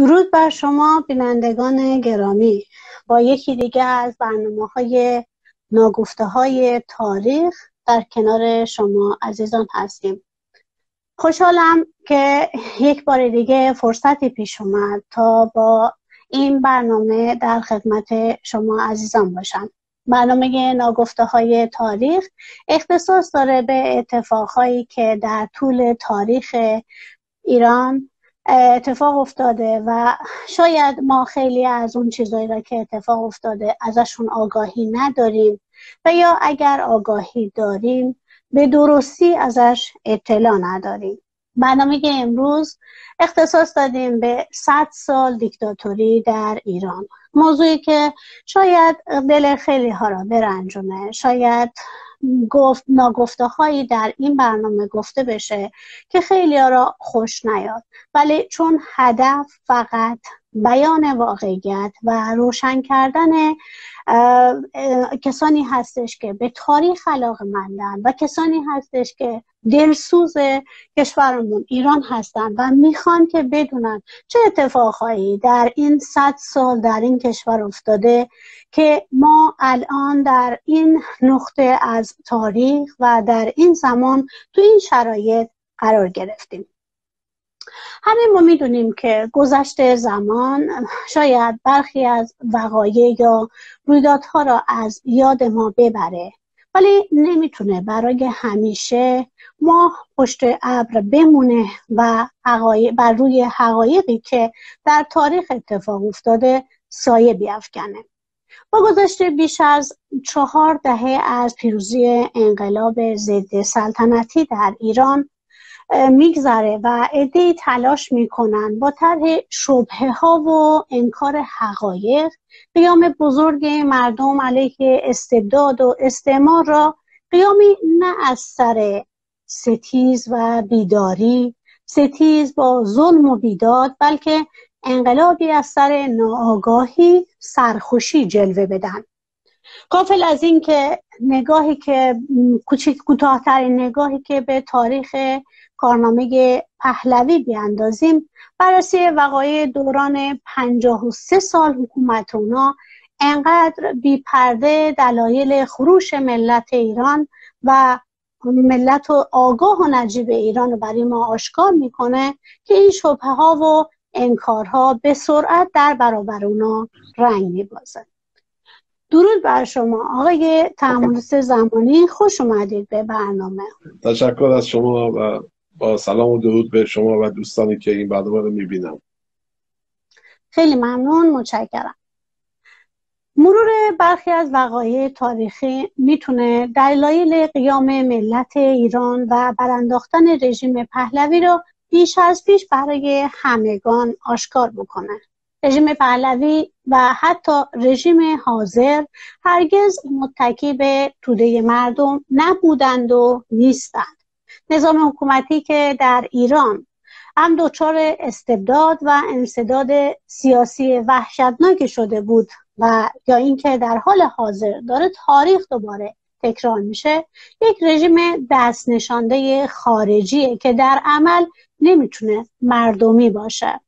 درود بر شما بینندگان گرامی. با یکی دیگه از برنامه های ناگفته های تاریخ در کنار شما عزیزان هستیم. خوشحالم که یک بار دیگه فرصتی پیش اومد تا با این برنامه در خدمت شما عزیزان باشم. برنامه ناگفته های تاریخ اختصاص داره به اتفاقهایی که در طول تاریخ ایران اتفاق افتاده و شاید ما خیلی از اون چیزایی را که اتفاق افتاده ازشون آگاهی نداریم و یا اگر آگاهی داریم به درستی ازش اطلاع نداریم. برنامه امروز اختصاص دادیم به 100 سال دیکتاتوری در ایران. موضوعی که شاید دل خیلی ها را برنجونه شاید گفت ناگفته هایی در این برنامه گفته بشه که خیلی ها را خوش نیاد. ولی چون هدف فقط بیان واقعیت و روشن کردن کسانی هستش که به تاریخ علاقه مندن و کسانی هستش که دلسوز کشورمون ایران هستن و می‌خوان که بدونن چه اتفاقهایی در این صد سال در این کشور افتاده که ما الان در این نقطه از تاریخ و در این زمان تو این شرایط قرار گرفتیم. همه ما می‌دونیم که گذشته زمان شاید برخی از وقایع یا رویدادها را از یاد ما ببره. ولی نمی‌تونه برای همیشه ما پشت ابر بمونه و بر روی حقایقی که در تاریخ اتفاق افتاده سایه بیافکنه. با گذشته بیش از چهار دهه از پیروزی انقلاب ضد سلطنتی در ایران میگذره و عدهای تلاش می‌کنن با طرح شبهه ها و انکار حقایق. قیام بزرگ مردم علیه استبداد و استعمار را قیامی نه از سر ستیز و بیداری ستیز با ظلم و بیداد بلکه انقلابی از سر ناآگاهی سرخوشی جلوه بدن. قافل از این که نگاهی که کوتاهترین نگاهی که به تاریخ کارنامه پهلوی بیاندازیم. بررسی وقایع دوران 53 سال حکومت اونا انقدر بیپرده دلایل خروش ملت ایران و ملت و آگاه و نجیب ایران رو برای ما آشکار می‌کنه که این شبه ها و انکارها به سرعت در برابر اونا رنگ میبازه. درود بر شما. آقای تحملس زمانی خوش اومدید به برنامه. تشکر از شما و با سلام و درود به شما و دوستانی که این برنامه رو می‌بینم. خیلی ممنون متشکرم. مرور برخی از وقایع تاریخی می‌تونه دلایل قیام ملت ایران و برانداختن رژیم پهلوی رو بیش از پیش برای همگان آشکار بکنه. رژیم پهلوی و حتی رژیم حاضر هرگز متکی به توده مردم نبودند و نیستند. نظام حکومتی که در ایران هم دچار استبداد و انصداد سیاسی وحشتناکی شده بود و یا اینکه در حال حاضر داره تاریخ دوباره تکرار میشه یک رژیم دست نشانده خارجیه که در عمل نمی‌تونه مردمی باشه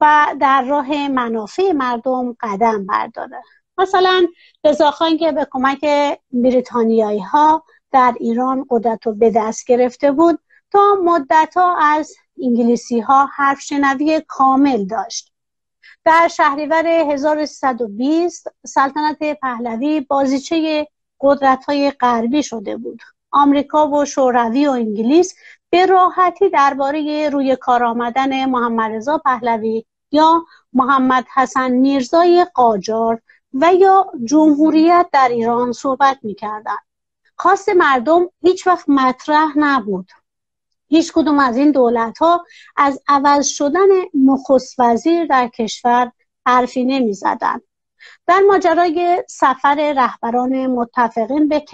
و در راه منافع مردم قدم برداره. مثلا رضاخان که به کمک بریتانیایی ها در ایران قدرت رو به دست گرفته بود تا مدت ها از انگلیسی ها حرف شنوی کامل داشت. در شهریور 1320 سلطنت پهلوی بازیچه قدرت های غربی شده بود. آمریکا و شوروی و انگلیس به راحتی درباره روی کار آمدن محمد رضا پهلوی یا محمد حسن میرزای قاجار و یا جمهوریت در ایران صحبت می‌کردند. خواست مردم هیچ وقت مطرح نبود هیچ کدوم از این دولت ها از عوض شدن نخست وزیر در کشور حرفی نمی زدن. در ماجرای سفر رهبران متفقین به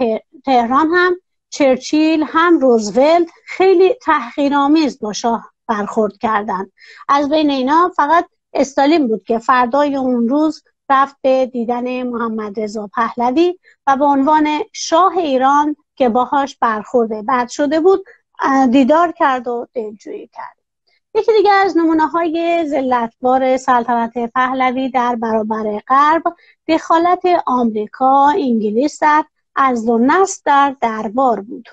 تهران هم چرچیل هم روزولت خیلی تحقیرآمیز با شاه برخورد کردند از بین اینا فقط استالین بود که فردای اون روز رفت به دیدن محمد رضا پهلوی و به عنوان شاه ایران که باهاش برخورده بعد شده بود دیدار کرد و دلجویی کرد. یکی دیگه از نمونه های زلتبار سلطنت پهلوی در برابر غرب دخالت آمریکا انگلیس در از و نسل در دربار بود.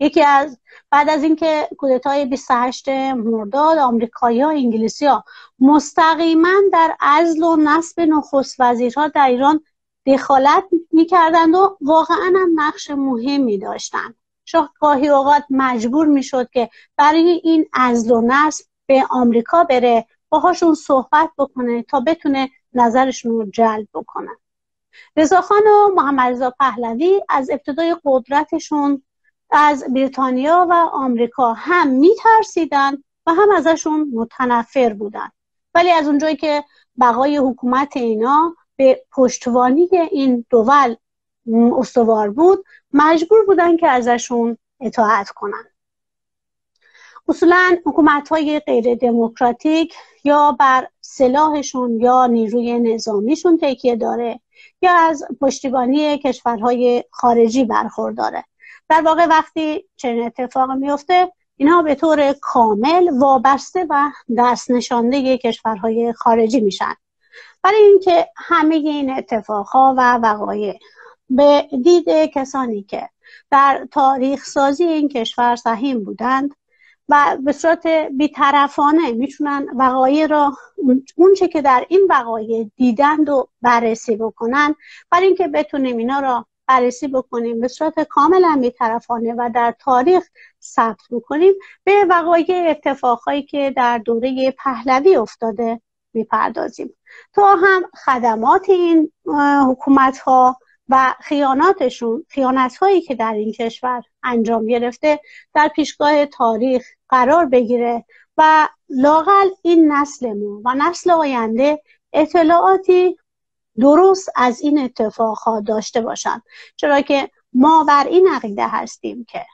یکی از بعد از اینکه کودتای 28 مرداد آمریکایی ها انگلیسی ها مستقیما در ازل و نصب نخست وزیرها در ایران دخالت می‌کردند و واقعا هم نقش مهمی داشتند. شاه گاهی اوقات مجبور می‌شد که برای این ازل و نصب به آمریکا بره باهاشون صحبت بکنه تا بتونه نظرشون رو جلب بکنه. رضاخان و محمد رضا پهلوی از ابتدای قدرتشون از بریتانیا و آمریکا هم میترسیدن و هم ازشون متنفر بودن. ولی از اونجایی که بقای حکومت اینا به پشتوانی این دول استوار بود مجبور بودن که ازشون اطاعت کنن. اصولا حکومت های غیر دموکراتیک یا بر سلاحشون یا نیروی نظامیشون تکیه داره یا از پشتیبانی کشورهای خارجی برخورداره. در واقع وقتی چنین اتفاق میفته اینها به طور کامل وابسته و دست نشانده کشورهای خارجی میشن. برای اینکه همه این اتفاقها و وقایع به دید کسانی که در تاریخ سازی این کشور سهیم بودند و به صورت بیطرفانه می‌تونن وقایع را اونچه که در این وقایع دیدند و بررسی بکنن برای اینکه بتونیم اینا را بررسی بکنیم. به صورت کاملا بیطرفانه و در تاریخ ثبت بکنیم به وقایع اتفاقهایی که در دوره پهلوی افتاده می‌پردازیم. تا هم خدمات این حکومت ها و خیاناتشون خیانت هایی که در این کشور انجام گرفته در پیشگاه تاریخ قرار بگیره و لاقل این نسل ما و نسل آینده اطلاعاتی درست از این اتفاق داشته باشند. چرا که ما بر این عقیده هستیم که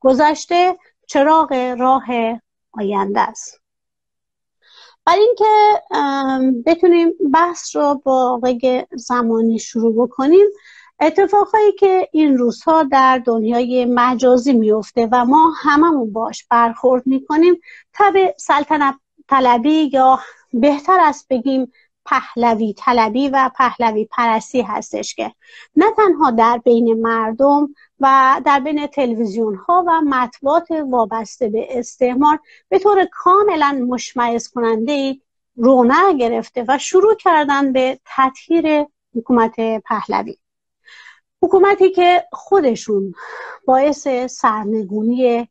گذشته چراغ راه آینده است. برای اینکه بتونیم بحث رو با قگ زمانی شروع بکنیم اتفاقهایی که این روزها در دنیای مجازی میفته و ما هممون باش برخورد می‌کنیم تب سلطنت طلبی یا بهتر است بگیم پهلوی طلبی و پهلوی پرستی هستش که نه تنها در بین مردم و در بین تلویزیون ها و مطبوعات وابسته به استعمار به طور کاملا مشمعز کننده رونق گرفته و شروع کردن به تطهیر حکومت پهلوی. حکومتی که خودشون باعث سرنگونی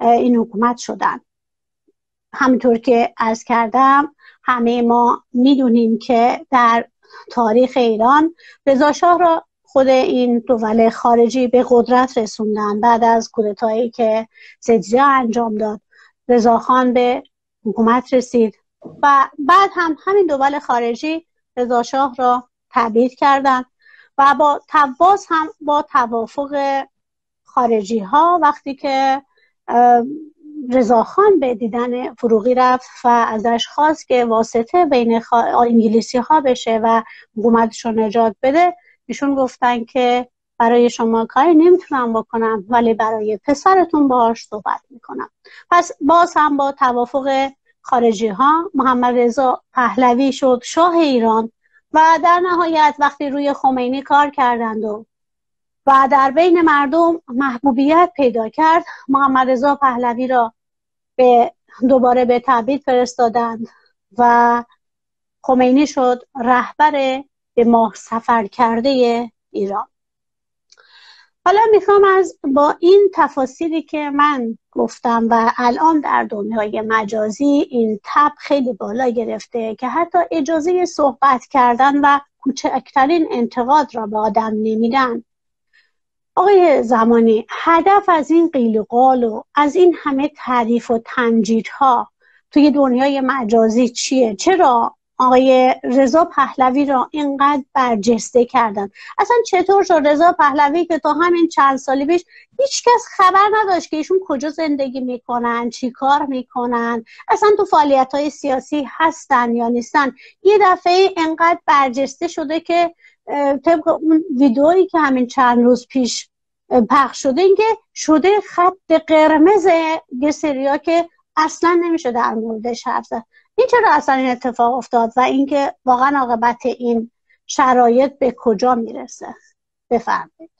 این حکومت شدن. همینطور که از کردم همه ما می‌دونیم که در تاریخ ایران رضا شاه را خود این دول خارجی به قدرت رسوندن. بعد از کودتایی که سجزیه انجام داد رضاخان به حکومت رسید و بعد هم همین دول خارجی رضا شاه را تبعید کردند و با تواز هم با توافق خارجی ها وقتی که رضاخان به دیدن فروغی رفت و ازش خواست که واسطه بین انگلیسی ها بشه و حکومتش رو نجات بده. ایشون گفتن که برای شما کاری نمی‌تونم بکنم ولی برای پسرتون باهاش صحبت می‌کنم. پس باز هم با توافق خارجی ها محمد رضا پهلوی شد شاه ایران و در نهایت وقتی روی خمینی کار کردند و و در بین مردم محبوبیت پیدا کرد. محمد رضا پهلوی را به دوباره به تبعید فرستادند و خمینی شد رهبر به ماه سفر کرده ایران. حالا می‌خوام از با این تفاصیلی که من گفتم و الان در دنیای مجازی این تب خیلی بالا گرفته که حتی اجازه صحبت کردن و کوچکترین انتقاد را به آدم نمیدن. آقای زمانی هدف از این قیل قال و از این همه تعریف و تنجیدها توی دنیای مجازی چیه؟ چرا آقای رضا پهلوی را اینقدر برجسته کردن؟ اصلا چطور شد رضا پهلوی که تا همین چند سالی پیش هیچکس خبر نداشت که ایشون کجا زندگی می‌کنن چی کار می‌کنن؟ اصلا تو فعالیت های سیاسی هستن یا نیستن؟ یه دفعه اینقدر برجسته شده که طبق اون ویدئویی که همین چند روز پیش پخش شده اینکه شده خط قرمز یه سریا که اصلا نمیشه در موردش حرف زد. این چرا اصلا این اتفاق افتاد و اینکه واقعا عاقبت این شرایط به کجا می‌رسه؟ بفرمایید.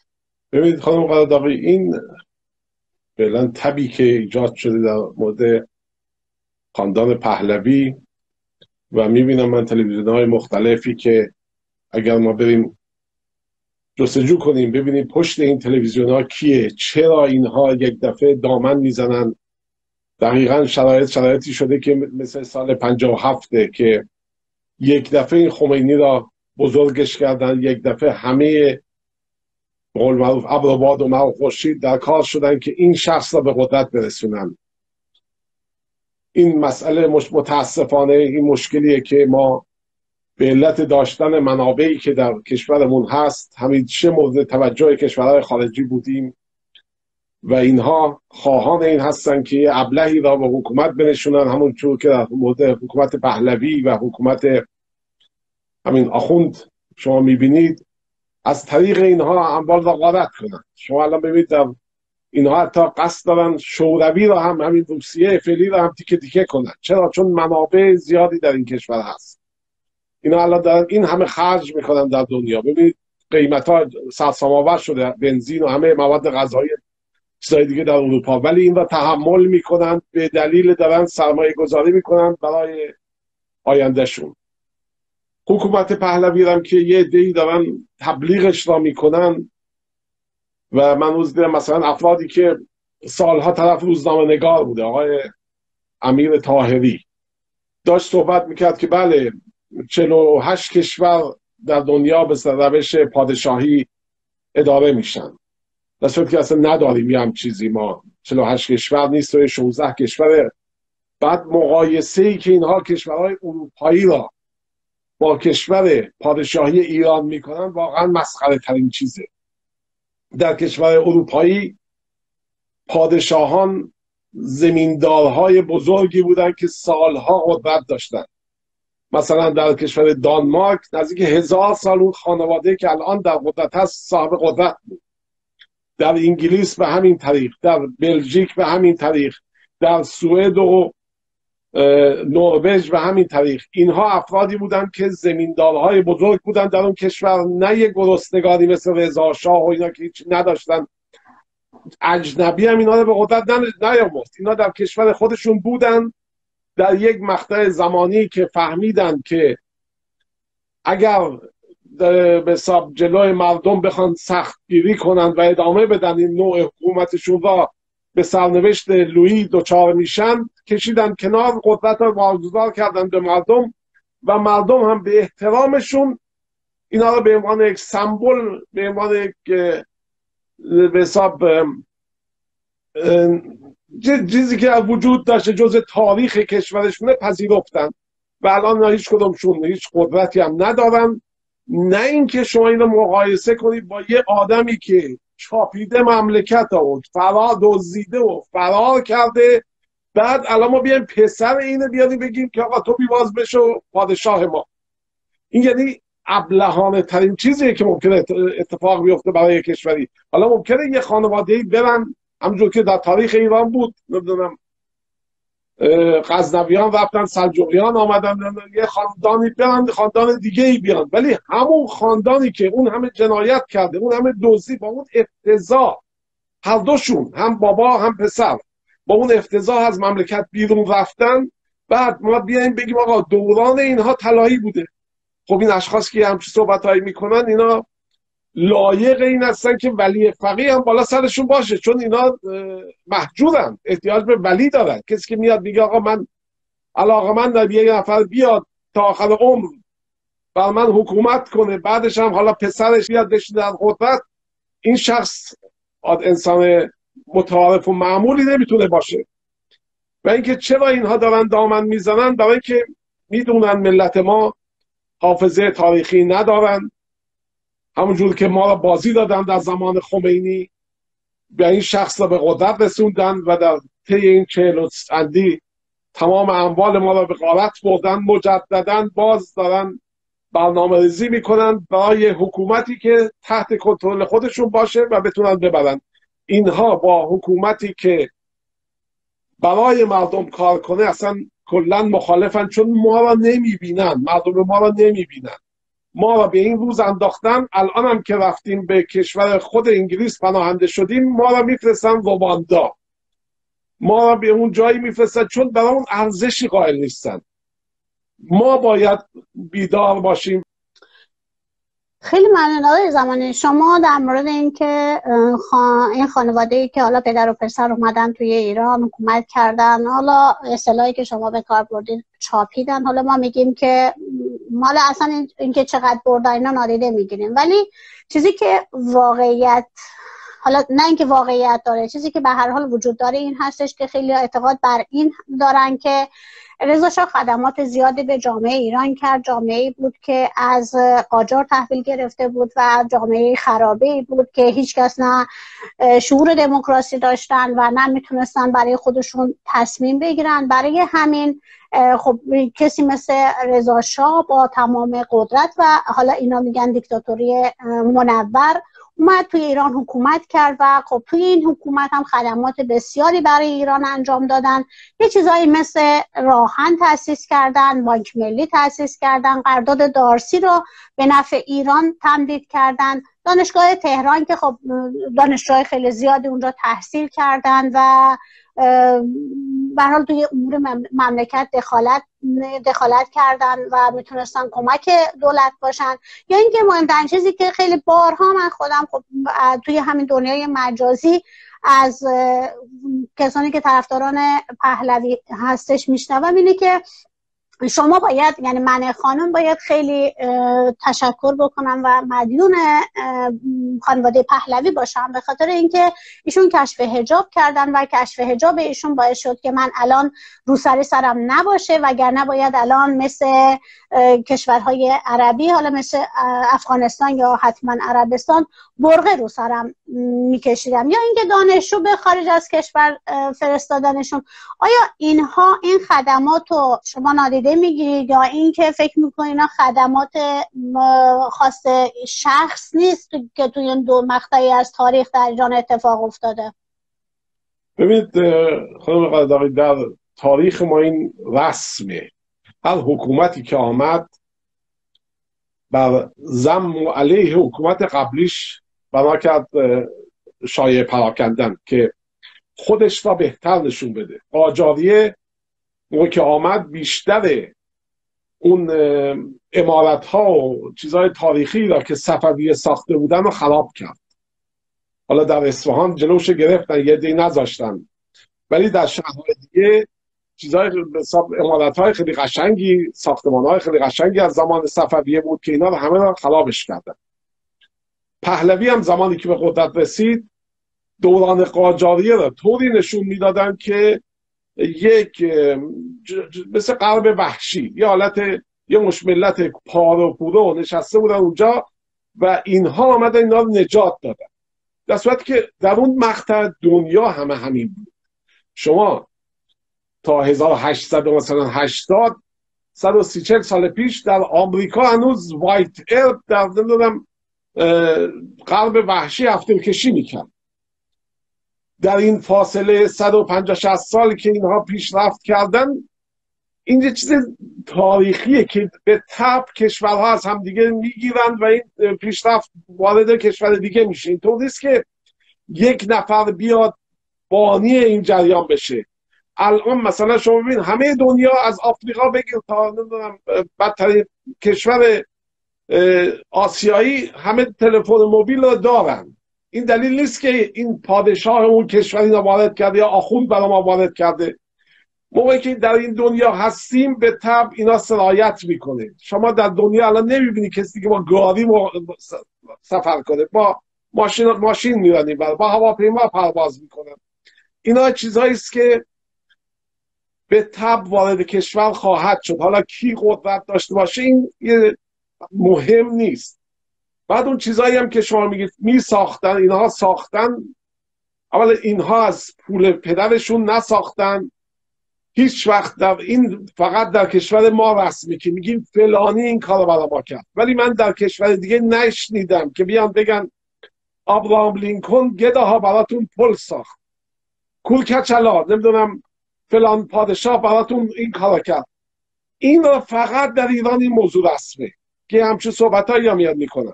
ببینید خانم قراداقی این فعلا تبی که ایجاد شده در مورد خاندان پهلوی و می‌بینم من تلویزیون های مختلفی که اگر ما بریم جستجو کنیم ببینیم پشت این تلویزیون ها کیه چرا اینها یک دفعه دامن می‌زنن؟ دقیقا شرایط شرایطی شده که مثل سال 57 که یک دفعه این خمینی را بزرگش کردن یک دفعه همه قول معروف ابراباد و مرو خورشید در کار شدن که این شخص را به قدرت برسونن. این مسئله متاسفانه این مشکلیه که ما به علت داشتن منابعی که در کشورمون هست همیشه مورد توجه کشورهای خارجی بودیم و اینها خواهان این هستن که ابلهی را به حکومت بنشونن همونطور که در مورد حکومت پهلوی و حکومت همین آخوند شما می‌بینید از طریق اینها اموال را غارت کنن. شما الان ببینید اینها حتی قصد دارن شوروی را هم همین روسیه فعلی را هم تیکه تیکه کنن. چرا؟ چون منابع زیادی در این کشور هست. اینا الان در این همه خرج می‌کنن در دنیا. ببینید قیمت ها سرسام‌آور شده بنزین و همه مواد غذایی چیزای دیگه در اروپا. ولی این را تحمل می‌کنن به دلیل دارن سرمایه گذاری می‌کنن برای آیندهشون. حکومت پهلوی هم که یه دی دارن تبلیغش را می‌کنن و من روز دیدم مثلا افرادی که سالها طرف روزنامه نگار بوده آقای امیر تاهری داشت صحبت می‌کرد که بله 48 کشور در دنیا به روش پادشاهی اداره میشن. در صورتی که اصلا نداریم یه هم چیزی. ما 48 کشور نیست و 16 کشور. بعد مقایسه ای که اینها کشورهای اروپایی را با کشور پادشاهی ایران می‌کنن واقعا مسخره ترین چیزه. در کشور اروپایی پادشاهان زمیندارهای بزرگی بودن که سالها قدرت داشتن. مثلا در کشور دانمارک نزدیک هزار سال اون خانواده که الان در قدرت هست صاحب قدرت بود. در انگلیس به همین طریق در بلژیک به همین طریق در سوئد و نروژ به همین طریق. اینها افرادی بودند که زمیندارهای بزرگ بودند در اون کشور نه یک گرسنگاری مثل رضا شاه و اینا که هیچ نداشتن. اجنبی هم اینا رو به قدرت نیامد اینا در کشور خودشون بودن. در یک مقطع زمانی که فهمیدن که اگر به ساب جلوی مردم بخوان سخت گیری کنند و ادامه بدن این نوع حکومتشون را به سرنوشت لویی دچار میشن کشیدن کنار قدرت رو واگذار کردن به مردم و مردم هم به احترامشون اینا رو به عنوان یک سمبل به عنوان یک به حساب چیزی که وجود داشته جز تاریخ کشورشونه پذیرفتن. و الان هیچ کدومشون هیچ قدرتی هم ندارن. نه اینکه شما اینو مقایسه کنید با یه آدمی که چاپیده مملکت آورد فرار دزدیده و فرار کرده. بعد الان ما بیایم پسر اینو بیاریم بگیم که آقا تو بیواز بشو پادشاه ما. این یعنی ابلهانه ترین چیزیه که ممکنه اتفاق بیفته برای کشوری. حالا ممکنه یه خانواده برن همونجور که در تاریخ ایران بود نمی‌دونم غزنویان رفتن سلجوقیان آمدن یه خاندانی برن خاندان دیگه ای بیان. ولی همون خاندانی که اون همه جنایت کرده اون همه دوزی با اون افتضاح هر دوشون هم بابا هم پسر با اون افتضاح از مملکت بیرون رفتن. بعد ما بیایم بگیم آقا دوران اینها طلایی بوده. خب این اشخاص که همچین صحبت هایی می‌کنن اینا لایق این هستن که ولی فقیه هم بالا سرشون باشه چون اینا محجورن احتیاج به ولی دارن. کسی که میاد میگه آقا من علاقه من در یه نفر بیاد تا آخر عمر بر من حکومت کنه بعدش هم حالا پسرش بیاد بشینه در قدرت این شخص انسان متعارف و معمولی نمی‌تونه باشه. و اینکه چرا اینها دارن دامن می‌زنن؟ برای اینکه می‌دونن ملت ما حافظه تاریخی ندارن. همونجور که ما را بازی دادن در زمان خمینی به این شخص را به قدرت رسوندن و در طی این چهل اندی تمام اموال ما را به غارت بردن مجددا باز دارن برنامه ریزی می‌کنن برای حکومتی که تحت کنترل خودشون باشه و بتونن ببرن. اینها با حکومتی که برای مردم کار کنه اصلا کلا مخالفن چون ما را نمی‌بینن مردم ما را نمی‌بینن. ما را به این روز انداختن الان هم که رفتیم به کشور خود انگلیس پناهنده شدیم ما را میفرستن رواندا. ما را به اون جایی میفرستن چون برای اون ارزشی قائل نیستن. ما باید بیدار باشیم خیلی ممنون آقای زمانی. شما در مورد اینکه این خانواده ای که حالا پدر و پسر اومدن توی ایران حکومت کردن حالا اصطلاحی که شما به کار بردین چاپیدن. حالا ما میگیم که مال اصلا اینکه چقدر بردن اینا نادیده می‌گیریم. ولی چیزی که واقعیت حالا نه اینکه واقعیت داره چیزی که به هر حال وجود داره این هستش که خیلی اعتقاد بر این دارن که رضا خدمات زیادی به جامعه ایران کرد. جامعه بود که از قاجار تحویل گرفته بود و جامعه خرابه بود که هیچکس نه شعور دموکراسی داشتن و نه می‌تونستن برای خودشون تصمیم بگیرن. برای همین خب کسی مثل رضا شاه با تمام قدرت و حالا اینا میگن دیکتاتوری منور اومد توی ایران حکومت کرد و خب توی این حکومت هم خدمات بسیاری برای ایران انجام دادن. یه چیزایی مثل راهن تاسیس کردن بانک ملی تاسیس کردن قرارداد دارسی رو به نفع ایران تمدید کردن. دانشگاه تهران که خب دانشجوهای خیلی زیادی اونجا تحصیل کردن و به حال توی امور مملکت دخالت دخالت کردن و می‌تونستن کمک دولت باشن. یا اینکه مهمترین چیزی که خیلی بارها من خودم خب توی همین دنیای مجازی از کسانی که طرفداران پهلوی هستش میشنوم اینه که شما باید یعنی من خانم باید خیلی تشکر بکنم و مدیون خانواده پهلوی باشم به خاطر اینکه ایشون کشف هجاب کردن و کشف هجاب ایشون باعث شد که من الان روسری سرم نباشه وگرنه باید الان مثل کشورهای عربی حالا مثل افغانستان یا حتما عربستان برغه رو سرم میکشیدم. یا اینکه دانشجو به خارج از کشور فرستادنشون. آیا اینها این خدمات رو شما نادیده می‌گیرید یا اینکه فکر می‌کنید اینا خدمات خاص شخص نیست که توی این دو مقطعی از تاریخ در ایران اتفاق افتاده؟ ببینید خانم در تاریخ ما این رسمه. هر حکومتی که آمد بر زم و علیه حکومت قبلیش بنا کرد شایع پراکندن که خودش را بهتر نشون بده. قاجاریه موقع که آمد بیشتر اون امارت ها و چیزهای تاریخی را که صفویه ساخته بودن رو خراب کرد. حالا در اصفهان جلوش گرفتن یه دی نذاشتن. ولی در شهرهای دیگه چیزهای امارت های خیلی قشنگی ساختمان های خیلی قشنگی از زمان صفویه بود که اینا رو همه را خرابش کردن. پهلوی هم زمانی که به قدرت رسید دوران قاجاریه را طوری نشون می‌دادن که یک مثل قلب وحشی یه حالت یه مش ملت پار و پورو نشسته بودن اونجا و اینها آمدن اینا رو نجات دادن. در صورتی که در اون مقطع دنیا همه همین بود. شما تا 1800 مثلا 80 130 سال پیش در آمریکا هنوز وایت ایر در نمی‌دونم قلب وحشی هفته کشی می‌کرد. در این فاصله 150 60 سال که اینها پیشرفت کردن این یه چیز تاریخیه که به تب کشورها از هم دیگه می‌گیرند و این پیشرفت وارد کشور دیگه میشه. اینطور نیست که یک نفر بیاد بانی این جریان بشه. الان مثلا شما ببین همه دنیا از آفریقا بگیر تا نمی‌دونم بدترین کشور آسیایی همه تلفن موبیل رو دارن. این دلیل نیست که این پادشاه اون کشور اینا وارد کرده یا آخوند برای ما وارد کرده. موقعی که در این دنیا هستیم به تب اینا سرایت می‌کنه. شما در دنیا الان نمی‌بینی کسی که با گاری سفر کنه. با ماشین ماشین میرانیم با هواپیما پرواز می‌کنن اینا چیزهایی است که به تب وارد کشور خواهد شد. حالا کی قدرت داشته باشه این مهم نیست. بعد اون چیزایی هم که شما میگید می ساختن اینها ساختن. اول اینها از پول پدرشون نساختن. هیچ وقت در این فقط در کشور ما رسمی که میگیم فلانی این کار برای ما کرد. ولی من در کشور دیگه نشنیدم که بیان بگن آبراهام لینکن گداها براتون پل ساخت. کول کچلا نمی‌دونم فلان پادشاه براتون این کار کرد. این فقط در ایران این موضوع رسمه که همچه صحبت هایی هم میاد می‌کنن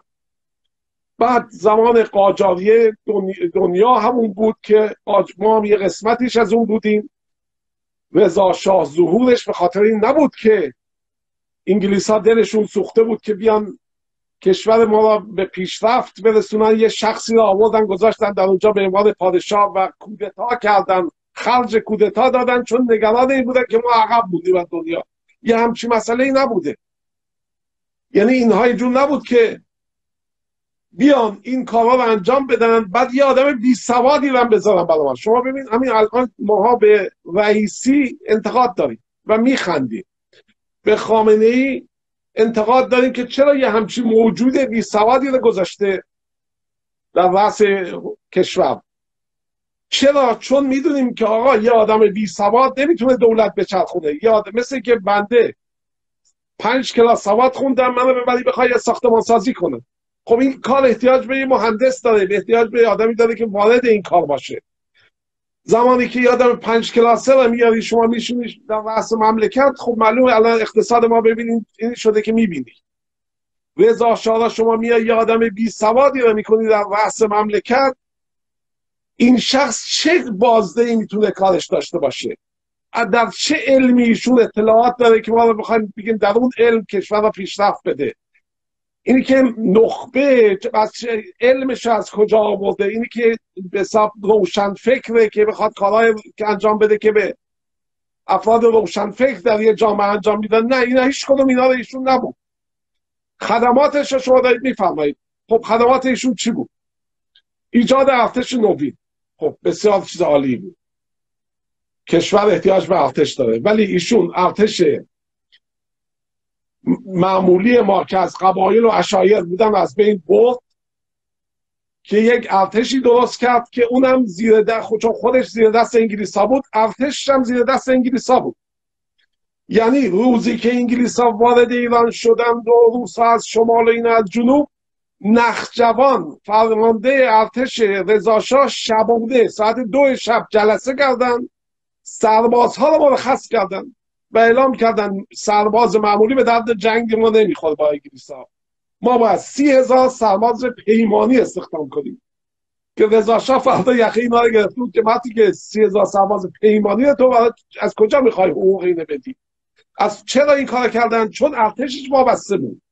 بعد زمان قاجاریه دنیا همون بود که ما هم یه قسمتیش از اون بودیم. رضا شاه ظهورش به خاطر این نبود که انگلیس ها دلشون سوخته بود که بیان کشور ما را به پیشرفت برسونن. یه شخصی را آوردن گذاشتن در اونجا به عنوان پادشاه و کودتا کردن. خرج کودتا دادن چون نگران این بودن که ما عقب بودیم از دنیا. یه همچی مسئله ای نبوده. یعنی اینها اینجور نبود که بیان این کارا رو انجام بدن بعد یه آدم بی سوادی رو بذارن برای شما ببین همین الان ماها به رئیسی انتقاد داریم و میخندیم. به خامنه ای انتقاد داریم که چرا یه همچین موجود بی سوادی رو گذاشته در رأس کشور؟ چرا؟ چون می‌دونیم که آقا یه آدم بی سواد نمی‌تونه دولت بچرخونه. یه آدم مثل که بنده پنج کلاس سواد خوندم منو ببری بخوای ساختمان سازی کنه. خب این کار احتیاج به یه مهندس داره به احتیاج به آدمی داره که وارد این کار باشه. زمانی که یادم پنج کلاسه رو میاری شما میشونی در رأس مملکت خب معلومه الان اقتصاد ما ببینید این شده که می‌بینی. رضا شاه شما میای یه آدم بی سوادی رو می‌کنی در رأس مملکت. این شخص چه بازده ای می‌تونه کارش داشته باشه؟ در چه علمی ایشون اطلاعات داره که ما رو بخوایم بگیم در اون علم کشور رو پیشرفت بده؟ اینی که نخبه از علمش از کجا آورده؟ اینی که به حساب روشن فکره که بخواد کارهای که انجام بده که به افراد روشن فکر در یه جامعه انجام میدن. نه این هیچ کدوم اینا رو ایشون نبود. خدماتش رو شما دارید میفرمایید. خب خدمات ایشون چی بود؟ ایجاد ارتش نوین خب بسیار چیز عالی بود. کشور احتیاج به ارتش داره. ولی ایشون ارتش معمولی ما که از قبایل و اشایر بودن از بین برد که یک ارتشی درست کرد که اونم زیر دست چون خودش زیر دست انگلیس ها بود ارتشش هم زیر دست انگلیس ها بود. یعنی روزی که انگلیس ها وارد ایران شدن و روس از شمال و این از جنوب نخجوان فرمانده ارتش رضاشاه شبانده ساعت دو شب جلسه کردن سربازها رو مرخص کردن. و اعلام کردن سرباز معمولی به درد جنگ ما نمی‌خواد با انگلیس ها ما باید سی هزار سرباز پیمانی استخدام کنیم. که رضا فردا یقه اینا رو گرفت که وقتی که سی هزار سرباز پیمانی تو از کجا می‌خوای حقوق اینه بدی؟ از چرا این کار کردن؟ چون ارتشش وابسته بود.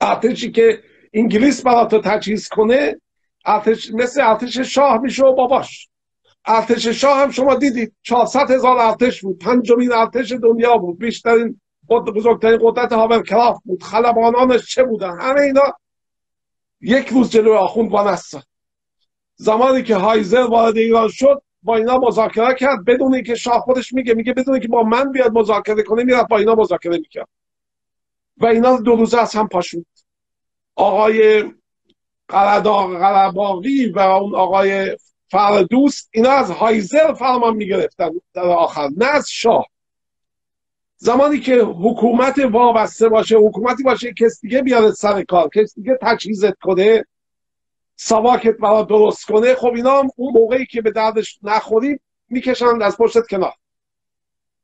ارتشی که انگلیس برای تو تجهیز کنه ارتش مثل ارتش شاه میشه و باباش. ارتش شاه هم شما دیدید 400 هزار ارتش بود. پنجمین ارتش دنیا بود. بیشترین بزرگترین قدرت هاورکرافت بود. خلبانانش چه بودن؟ همه اینا یک روز جلوی آخوند وانستن زمانی که هایزر وارد ایران شد با اینا مذاکره کرد. بدون اینکه شاه خودش میگه میگه بدون اینکه با من بیاد مذاکره کنه می‌رفت با اینا مذاکره می‌کرد. و اینا دو روزه از هم پاشوند آقای قلباقی و اون آقای فردوست اینا از هایزر فرمان می‌گرفتن در آخر نه از شاه. زمانی که حکومت وابسته باشه حکومتی باشه کس دیگه بیاد سر کار کس دیگه تجهیزت کنه سواکت برای درست کنه خب اینا هم اون موقعی که به دردش نخوری می‌کشند از پشتت کنار.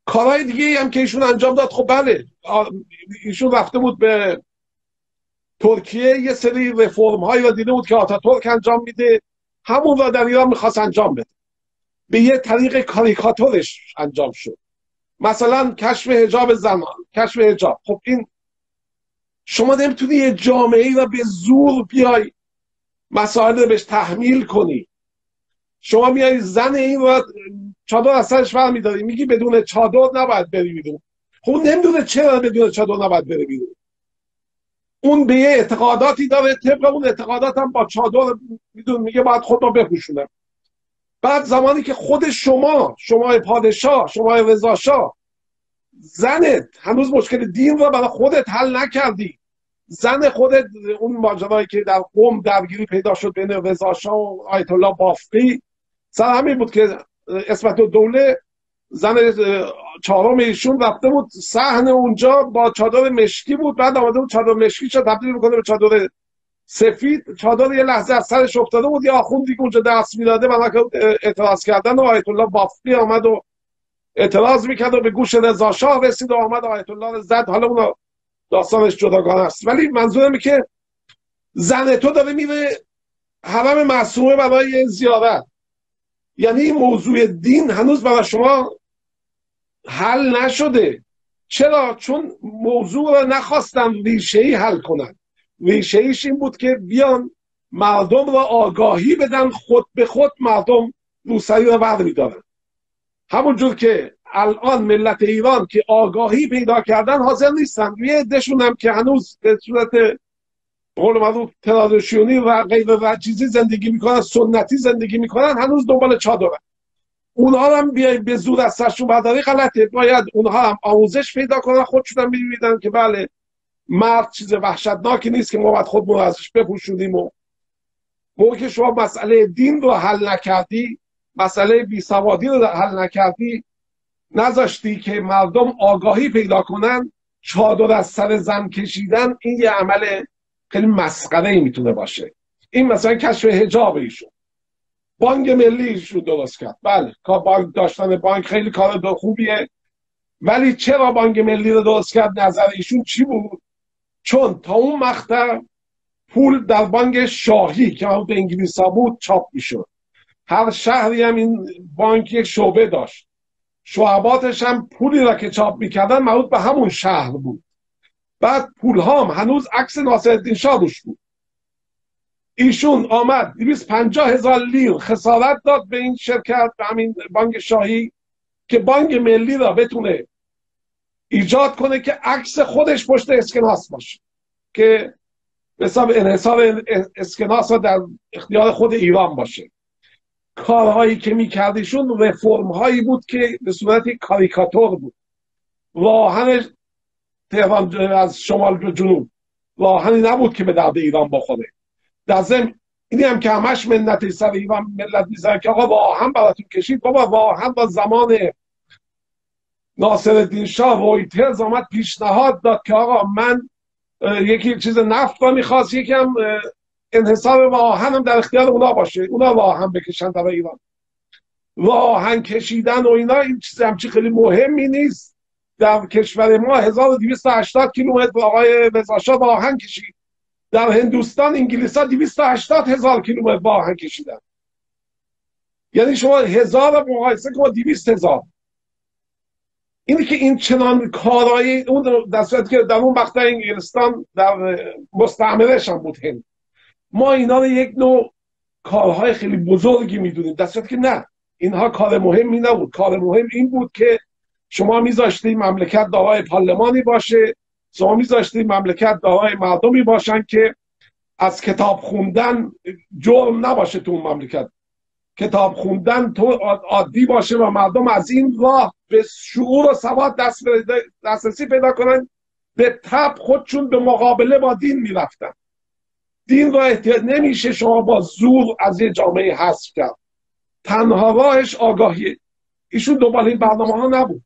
کارهای دیگه هم که ایشون انجام داد خب بله ایشون رفته بود به ترکیه یه سری رفرم هایی رو دیده بود که آتا ترک انجام میده. همون را در ایران می‌خواست انجام بده. به یه طریق کاریکاتورش انجام شد. مثلا کشف هجاب زنان کشف هجاب خب این شما نمی‌تونی یه جامعه ای را به زور بیای مسائل رو بهش تحمیل کنی. شما میای زن این رو چادر از سرش میداری میگی بدون چادر نباید بری بیرون. خب نمی‌دونه چرا بدون چادر نباید بری بیرون. اون به یه اعتقاداتی داره طبق اون اعتقادات هم با چادر میدون میگه باید خود رو بپوشونه بعد زمانی که خود شما شما پادشاه شما رضا زنت هنوز مشکل دین رو برای خودت حل نکردی. زن خودت اون ماجرایی که در قوم درگیری پیدا شد بین رضا و آیت الله بافقی سر همین بود که اسمت دوله زن چهارم ایشون رفته بود صحن اونجا با چادر مشکی بود بعد آمده بود چادر مشکی شد تبدیل می‌کنه به چادر سفید. چادر یه لحظه از سرش افتاده بود یا آخوند دیگه اونجا دست می‌داده و اعتراض کردن و آیت الله بافقی آمد و اعتراض می‌کرد و به گوش رضا شاه رسید و آمد آیت الله زد. حالا اون داستانش جداگانه است. ولی منظورم که زن تو داره میره حرم معصومه برای زیارت. یعنی موضوع دین هنوز برای شما حل نشده. چرا؟ چون موضوع رو نخواستن ریشه ای حل کنن ریشه ایش این بود که بیان مردم را آگاهی بدن خود به خود مردم روسری رو بر میدارن. همونجور که الان ملت ایران که آگاهی پیدا کردن حاضر نیستن. یه دشون هم که هنوز به صورت قول معروف ترادیشنی و غیر و چیزی زندگی می‌کنن سنتی زندگی می‌کنن هنوز دنبال چادرن اونها هم بیای به زور از سرشون برداری غلطه. باید اونها هم آموزش پیدا کنن خودشون هم می‌بینن که بله مرد چیز وحشتناکی نیست که ما باید خودمون ازش بپوشونیم و موقع که شما مسئله دین رو حل نکردی مسئله بیسوادی رو حل نکردی نذاشتی که مردم آگاهی پیدا کنن چادر از سر زن کشیدن این یه عمل خیلی مسخره ای می‌تونه باشه. این مثلا کشف هجاب ایشون. بانک ملی ایشون درست کرد. بله کار بانک داشتن بانک خیلی کار دو خوبیه. ولی چرا بانک ملی رو درست کرد؟ نظر ایشون چی بود؟ چون تا اون مقطع پول در بانک شاهی که به انگلیس ها بود چاپ می‌شد. هر شهری هم این بانک یک شعبه داشت. شعباتش هم پولی را که چاپ می‌کردن مربوط به همون شهر بود. بعد پول هم هنوز عکس ناصرالدین شاه روش بود. ایشون آمد 250 هزار لیر خسارت داد به این شرکت به همین بانک شاهی که بانک ملی را بتونه ایجاد کنه که عکس خودش پشت اسکناس باشه که به حساب انحصار اسکناس را در اختیار خود ایران باشه. کارهایی که میکردیشون رفرم هایی بود که به صورت کاریکاتور بود. راهن تهران از شمال به جنوب. راهنی نبود که به درد ایران بخوره. در ضمن اینی هم که همش منت سر ایران ملت میزن که آقا واهن براتون کشید. بابا واهن با زمان ناصر الدین شاه رویترز آمد پیشنهاد داد که آقا من یکی چیز نفت را می‌خواست یکی هم انحصار هم در اختیار اونا باشه. اونا واهن بکشن در ایران. واهن کشیدن و اینا این چیز همچی خیلی مهمی نیست. در کشور ما 1280 کیلومتر آقای رضا واهن کشید. در هندوستان انگلیس ها 280 هزار کیلومتر واهن کشیدن. یعنی شما هزار مقایسه که با 200 هزار. اینی که این چنان کارایی اون در که در اون مقطع انگلستان در مستعمرش هم بود هند. ما اینا رو یک نوع کارهای خیلی بزرگی می‌دونیم. در صورتی که نه. اینها کار مهمی نبود. کار مهم این بود که شما میذاشتی مملکت دارای پارلمانی باشه شما میذاشتی مملکت دارای مردمی باشن که از کتاب خوندن جرم نباشه تو اون مملکت. کتاب خوندن تو عادی باشه و مردم از این راه به شعور و سواد دست دسترسی پیدا کنن. به تب خودشون به مقابله با دین می‌رفتن. دین را احتیاط نمیشه شما با زور از یه جامعه حذف کرد. تنها راهش آگاهی. ایشون دنبال این برنامه ها نبود.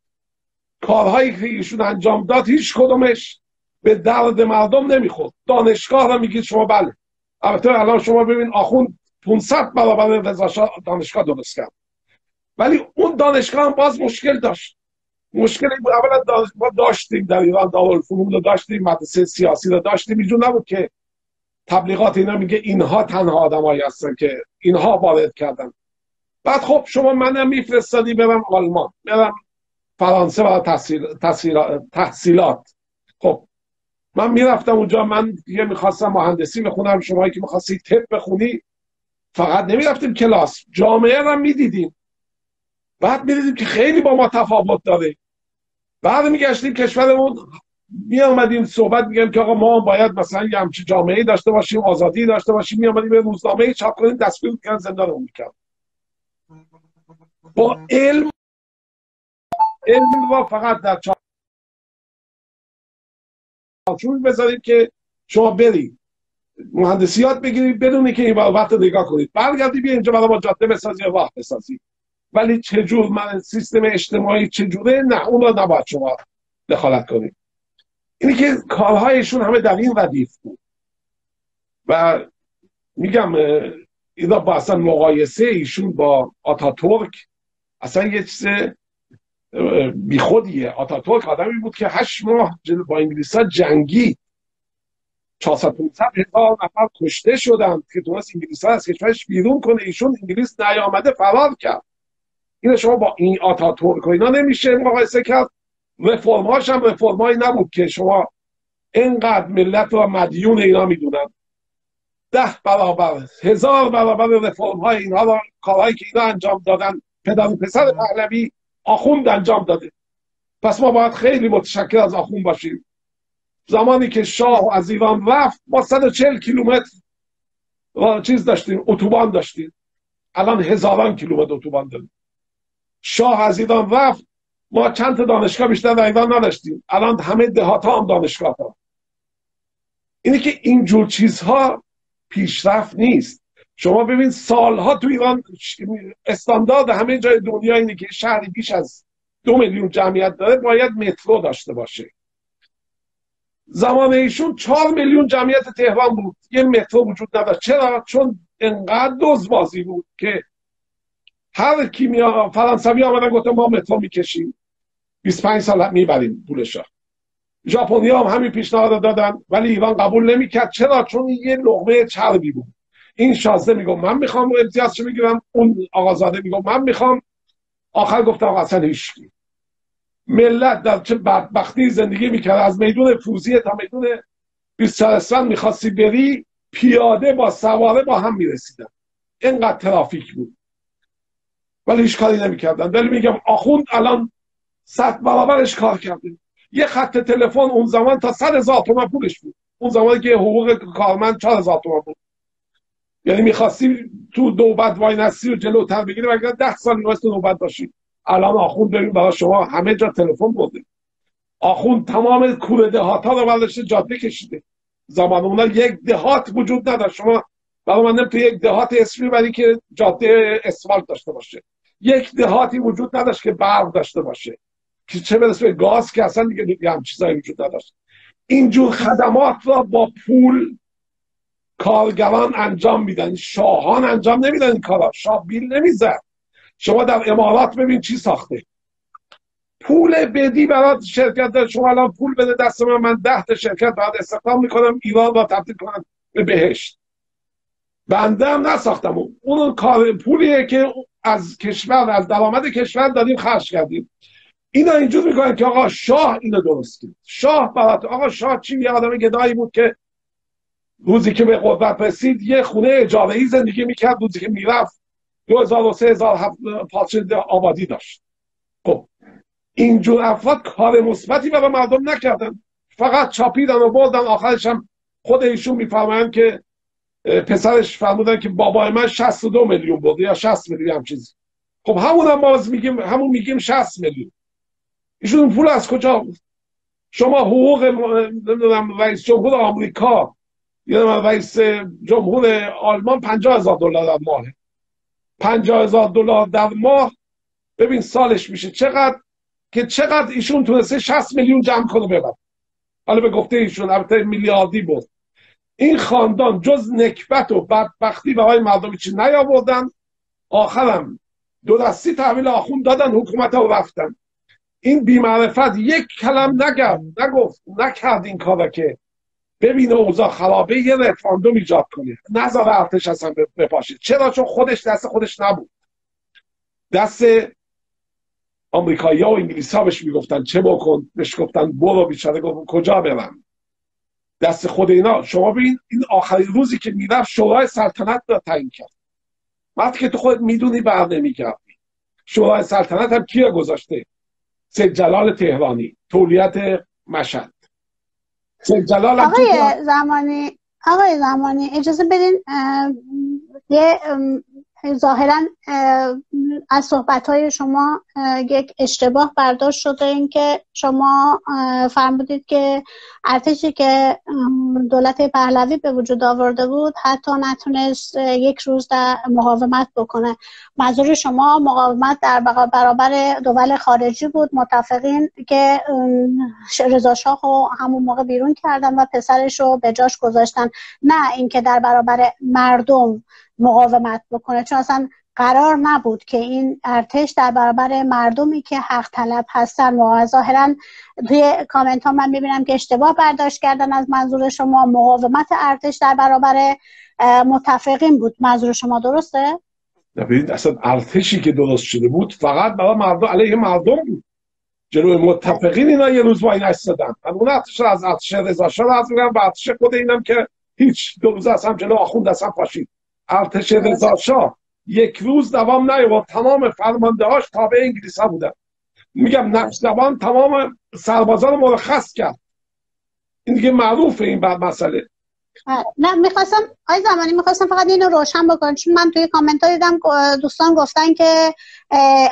کارهایی که ایشون انجام داد هیچ کدومش به درد مردم نمی‌خورد. دانشگاه را میگید شما بله. البته الان شما ببین آخوند 500 برابر رضا دانشگاه درست کرد. ولی اون دانشگاه هم باز مشکل داشت. مشکلی بود. اولا ما داشتیم در ایران دارالفنون رو داشتیم مدرسه سیاسی رو داشتیم. اینجور نبود که تبلیغات اینا میگه اینها تنها آدمایی هستن که اینها وارد کردن. بعد خب شما منم میفرستادی برم آلمان. برم فرانسه برای تحصیل، تحصیل، تحصیلات. خب من می‌رفتم اونجا من دیگه می‌خواستم مهندسی بخونم شما که می‌خواستی تپ بخونی فقط نمی‌رفتیم کلاس. جامعه رو می‌دیدیم. بعد می‌دیدیم که خیلی با ما تفاوت داره. بعد میگشتیم کشورمون می آمدیم صحبت میگم که آقا ما باید مثلا یه همچین جامعه داشته باشیم آزادی داشته باشیم. می آمدیم به روزنامه چاپ کنیم دستگیر کردن زندان می‌کرد با علم علم رو فقط در چارچوب بذارید که شما برید. مهندسیات بگیرید بدونی که این وقت نگاه کنید. برگردی بیا اینجا برای ما جاده بسازی یا راه بسازی. ولی چجور من سیستم اجتماعی چجوره؟ نه اون رو نباید شما دخالت کنید. اینی که کارهایشون همه در این ردیف بود. و میگم اینا با اصلا مقایسه ایشون با آتاتورک اصلا یه چیز بیخودیه. آتاتورک آدمی بود که هشت ماه با انگلیس ها جنگی 400 500 هزار نفر کشته شدن که تونست انگلیس از کشورش بیرون کنه. ایشون انگلیس نیامده فرار کرد. این شما با این آتاتورک و اینا نمیشه. مقایسه کرد. رفرماش هم رفرمایی نبود که شما اینقدر ملت رو مدیون اینا می‌دونن. ده برابر هزار برابر رفرم های اینها را کارهایی که اینا انجام دادن. پدر و پسر پهلوی آخوند انجام داده. پس ما باید خیلی متشکر از آخوند باشیم. زمانی که شاه از ایران رفت ما 140 کیلومتر چیز داشتیم اتوبان داشتیم. الان هزاران کیلومتر اتوبان داریم. شاه از ایران رفت ما چند دانشگاه بیشتر در ایران نداشتیم. الان همه دهات ها هم دانشگاه ها اینه که اینجور چیزها پیشرفت نیست. شما ببین سالها تو ایران استاندارد همه جای دنیا اینه که شهری بیش از دو میلیون جمعیت داره باید مترو داشته باشه. زمان ایشون چهار میلیون جمعیت تهران بود. یه مترو وجود نداشت. چرا؟ چون انقدر بازی بود که هر کیمیا فرانسوی آمدن گفتن ما مترو می‌کشیم. 25 سال می‌بریم پولشا ژاپنی هم همین پیشنهاد دادن ولی ایران قبول نمی‌کرد. چرا؟ چون یه لغمه چربی بود. این شازده میگم من می‌خوام امتیازش می‌گیرم؟ اون آقازاده میگم من می‌خوام. آخر گفتم اصلا هیچکی ملت در چه بدبختی زندگی می‌کرد. از میدون فوزیه تا میدون بیسترستان می‌خواستی بری پیاده با سواره با هم می‌رسیدن. اینقدر ترافیک بود. ولی هیچ کاری نمی‌کردن. ولی میگم آخوند الان صد برابرش کار کرده یه خط تلفن اون زمان تا صد هزار تومن پولش بود. اون زمانی که حقوق کارمند چهار هزار تومن بود. یعنی می‌خواستی تو نوبت وای نستی و جلوتر بگیری و ده سال می‌خواستی نوبت باشی. الان آخوند داریم برای شما همه جا تلفن برده. آخوند تمام کوره دهات ها رو برداشته جاده کشیده. زمان اونا یک دهات وجود نداشت شما برای من تو یک دهات اسمی برای که جاده اسفالت داشته باشه. یک دهاتی وجود نداشت که برق داشته باشه. که چه برسه به گاز که اصلا دیگه هم چیزایی وجود نداشت. اینجور خدمات را با پول کارگران انجام میدن شاهان انجام نمیدن این کارا. شاه بیل نمی‌زد. شما در امارات ببین چی ساخته. پول بدی برات شرکت دار شما الان پول بده دست من من ده تا شرکت بعد استخدام می‌کنم ایران را تبدیل کنم به بهشت. بنده هم نساختم. اون کار پولیه که از کشور از درآمد کشور داریم خرج کردیم. اینا اینجور می‌کنن که آقا شاه اینو درست کرد. شاه برات آقا شاه چی؟ یه آدم گدایی بود که روزی که به قدرت رسید یه خونه اجاره ای زندگی می‌کرد روزی که می‌رفت 2003 پاچه آبادی داشت. خب اینجور افراد کار مثبتی برای مردم نکردن. فقط چاپیدن و بردن. آخرش هم خود ایشون میفرمایند که پسرش فرمودن که بابای من 62 میلیون برده یا 60 میلیون هم چیزی. خب همون هم باز میگیم همون میگیم 60 میلیون. ایشون پول از کجا؟ شما حقوق رئیس جمهور آمریکا یا رئیس جمهور آلمان 50 هزار دلار در ماه. 50 هزار دلار در ماه. ببین سالش میشه. چقدر؟ که چقدر ایشون تونسته 60 میلیون جمع کنه ببر حالا به گفته ایشون البته میلیاردی بود. این خاندان جز نکبت و بدبختی برای مردم چی نیاوردن. آخرم دو دستی تحویل آخون دادن حکومت رو رفتن این بیمعرفت یک کلم نگرد نگفت نکرد این کارا که ببینه اوضاع خرابه یه رفراندوم ایجاد کنه. نظر ارتش اصلا بپاشه چرا؟ چون خودش دست خودش نبود. دست آمریکایی ها و انگلیسی بهش می‌گفتن چه بکن؟ بهش گفتن برو بیچاره گفت کجا برم دست خود اینا. شما ببین این آخرین روزی که می‌رفت شورای سلطنت را تعیین کرد. وقتی که تو خود می‌دونی بر نمیگردی. شورای سلطنت هم کیا گذاشته؟ سید جلال تهرانی تولیت مشهد. جلال آقای زمانی آقای زمانی اجازه بدین یه ظاهرا از صحبت های شما یک اشتباه برداشت شده این که شما فرمودید که ارتشی که دولت پهلوی به وجود آورده بود حتی نتونست یک روز در مقاومت بکنه. منظور شما مقاومت در برابر دول خارجی بود. متفقین که رضا شاه همون موقع بیرون کردن و پسرش رو به جاش گذاشتن. نه اینکه در برابر مردم مقاومت بکنه. چون اصلا قرار نبود که این ارتش در برابر مردمی که حق طلب هستن و ظاهرا توی کامنت ها من می‌بینم که اشتباه برداشت کردن از منظور شما مقاومت ارتش در برابر متفقین بود. منظور شما درسته؟ ببینید اصلا ارتشی که درست شده بود فقط برای مردم علیه مردم بود. جلوی متفقین اینا یه روز وای نستدن من اون ارتش از ارتش رضا شاه از میگم ارتش خود اینم که هیچ دو روز اصلا جلو آخوند اصلا پاشید. ارتش رضا شاه یک روز دوام نیاورد. تمام فرمانده هاش تابع انگلیس ها بودن. میگم دوام تمام سربازان مرخص کرد. این دیگه معروفه این بعد مسئله. نه می‌خواستم آی زمانی می‌خواستم فقط اینو روشن بکنم. چون من توی کامنت ها دیدم دوستان گفتن که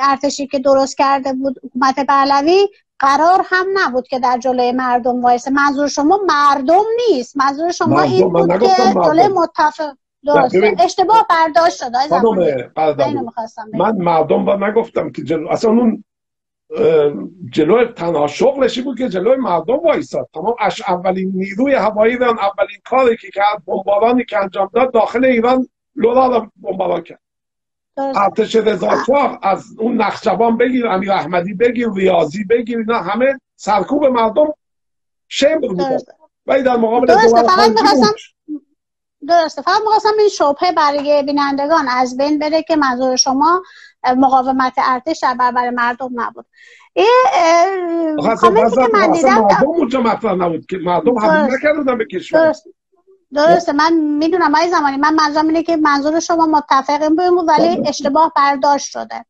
ارتشی که درست کرده بود حکومت پهلوی قرار هم نبود که در جلوی مردم وایسه. منظور شما مردم نیست. منظور شما این بود که جلوی متفق درست اشتباه برداشت شد من مردم با نگفتم که جلو اصلا اون جلوی تنها شغلشی بود که جلوی مردم وایساد. تمام اش اولین نیروی هوایی ایران اولین کاری که کرد بمبارانی که انجام داد داخل ایران لورا را بمباران کرد. ارتش رضاشاه از اون نخجوان بگیر امیر احمدی بگیر ریاضی بگیر اینا همه سرکوب مردم شمر بودن ولی در مقابل درسته فقط می‌خواستم درسته. فقط می‌خواستم این شبهه برای بینندگان از بین بره که منظور شما مقاومت ارتش در برابر مردم نبود. این کامنتی که من دیدم مردم اونجا مطرح نبود که مردم حمله نکردن به کشور. درست. درسته. من می‌دونم های زمانی من منظورم اینه که منظور شما متفقیم بود ولی بله. اشتباه برداشت شده.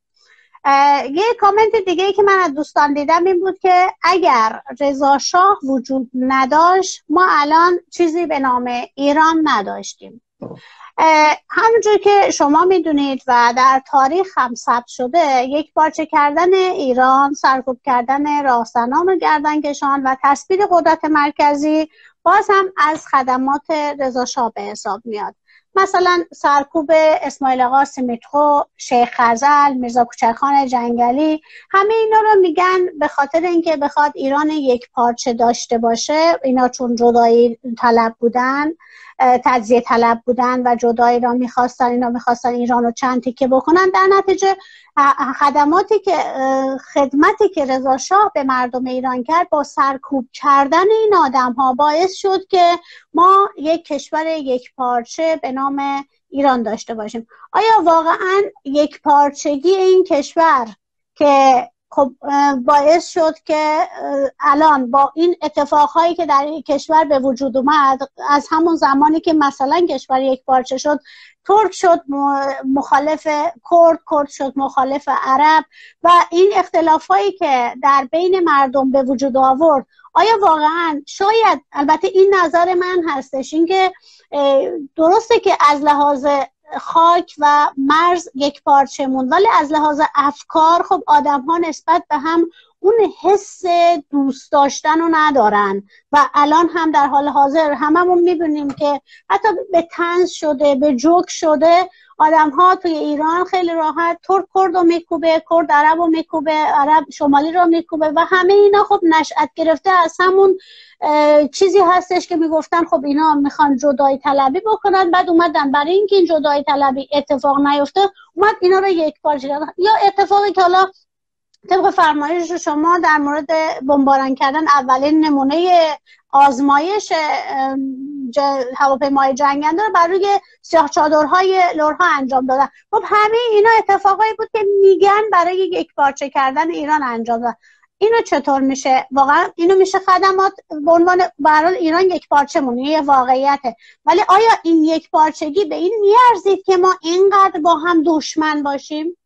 یه کامنت دیگه ای که من از دوستان دیدم این بود که اگر رضا شاه وجود نداشت ما الان چیزی به نام ایران نداشتیم. همونجور که شما می‌دونید و در تاریخ هم ثبت شده یک پارچه کردن ایران سرکوب کردن راهزنان و گردنکشان و تثبیت قدرت مرکزی باز هم از خدمات رضا شاه به حساب میاد. مثلا سرکوب اسماعیل آقا سیمیتخو شیخ خزل میرزا کوچکخان جنگلی همه اینا رو میگن به خاطر اینکه بخواد ایران یک پارچه داشته باشه اینا چون جدایی طلب بودن. تجزیه طلب بودن و جدایی را می‌خواستن اینا می‌خواستن ایران رو چند تیکه بکنن. در نتیجه خدماتی که خدمتی که رضا شاه به مردم ایران کرد با سرکوب کردن این آدم ها باعث شد که ما یک کشور یک پارچه به نام ایران داشته باشیم. آیا واقعا یک پارچگی این کشور که خب باعث شد که الان با این اتفاقهایی که در این کشور به وجود اومد از همون زمانی که مثلا کشور یک پارچه شد ترک شد مخالف کرد کرد شد مخالف عرب و این اختلافهایی که در بین مردم به وجود آورد آیا واقعا شاید البته این نظر من هستش اینکه درسته که از لحاظ خاک و مرز یک پارچه مون ولی از لحاظ افکار خب آدم ها نسبت به هم اون حس دوست داشتن رو ندارن. و الان هم در حال حاضر هممون می‌بینیم که حتی به تنز شده به جوک شده آدم ها توی ایران خیلی راحت ترک کرد رو میکوبه کرد عرب رو میکوبه عرب شمالی رو میکوبه و همه اینا خب نشأت گرفته. از همون چیزی هستش که می‌گفتن خب اینا می‌خوان جدایی طلبی بکنن. بعد اومدن برای اینکه این جدایی طلبی اتفاق نیفته اومد اینا رو یک پارچه یا اتفاقی که حالا طبق فرمایش شما در مورد بمباران کردن اولین نمونه آزمایش هواپیمای جنگنده رو بر روی سیاه چادرهای لورها انجام دادن. خب همه اینا اتفاقایی بود که میگن برای یک پارچه کردن ایران انجام دادن اینو چطور میشه؟ واقعا اینو میشه خدمات به عنوان برای ایران یک پارچه مونه یه واقعیته. ولی آیا این یک پارچگی به این میارزید که ما اینقدر با هم دشمن باشیم؟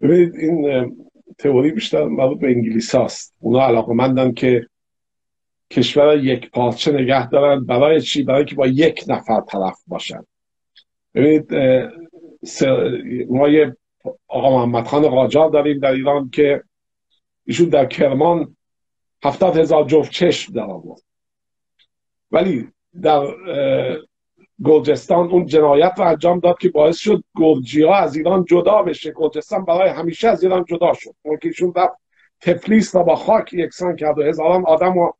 ببینید این تئوری بیشتر مربوط به انگلیس هست اونا علاقه مندن که کشور یک پارچه نگه دارن. برای چی؟ برای که با یک نفر طرف باشن. ببینید ما یه آقا محمد خان قاجار داریم در ایران که ایشون در کرمان هفتاد هزار جفت چشم در آورد ولی در گرجستان اون جنایت رو انجام داد که باعث شد گرجی ها از ایران جدا بشه. گرجستان برای همیشه از ایران جدا شد. که ایشون رفت تفلیس را با خاک یکسان کرد و هزاران آدم رو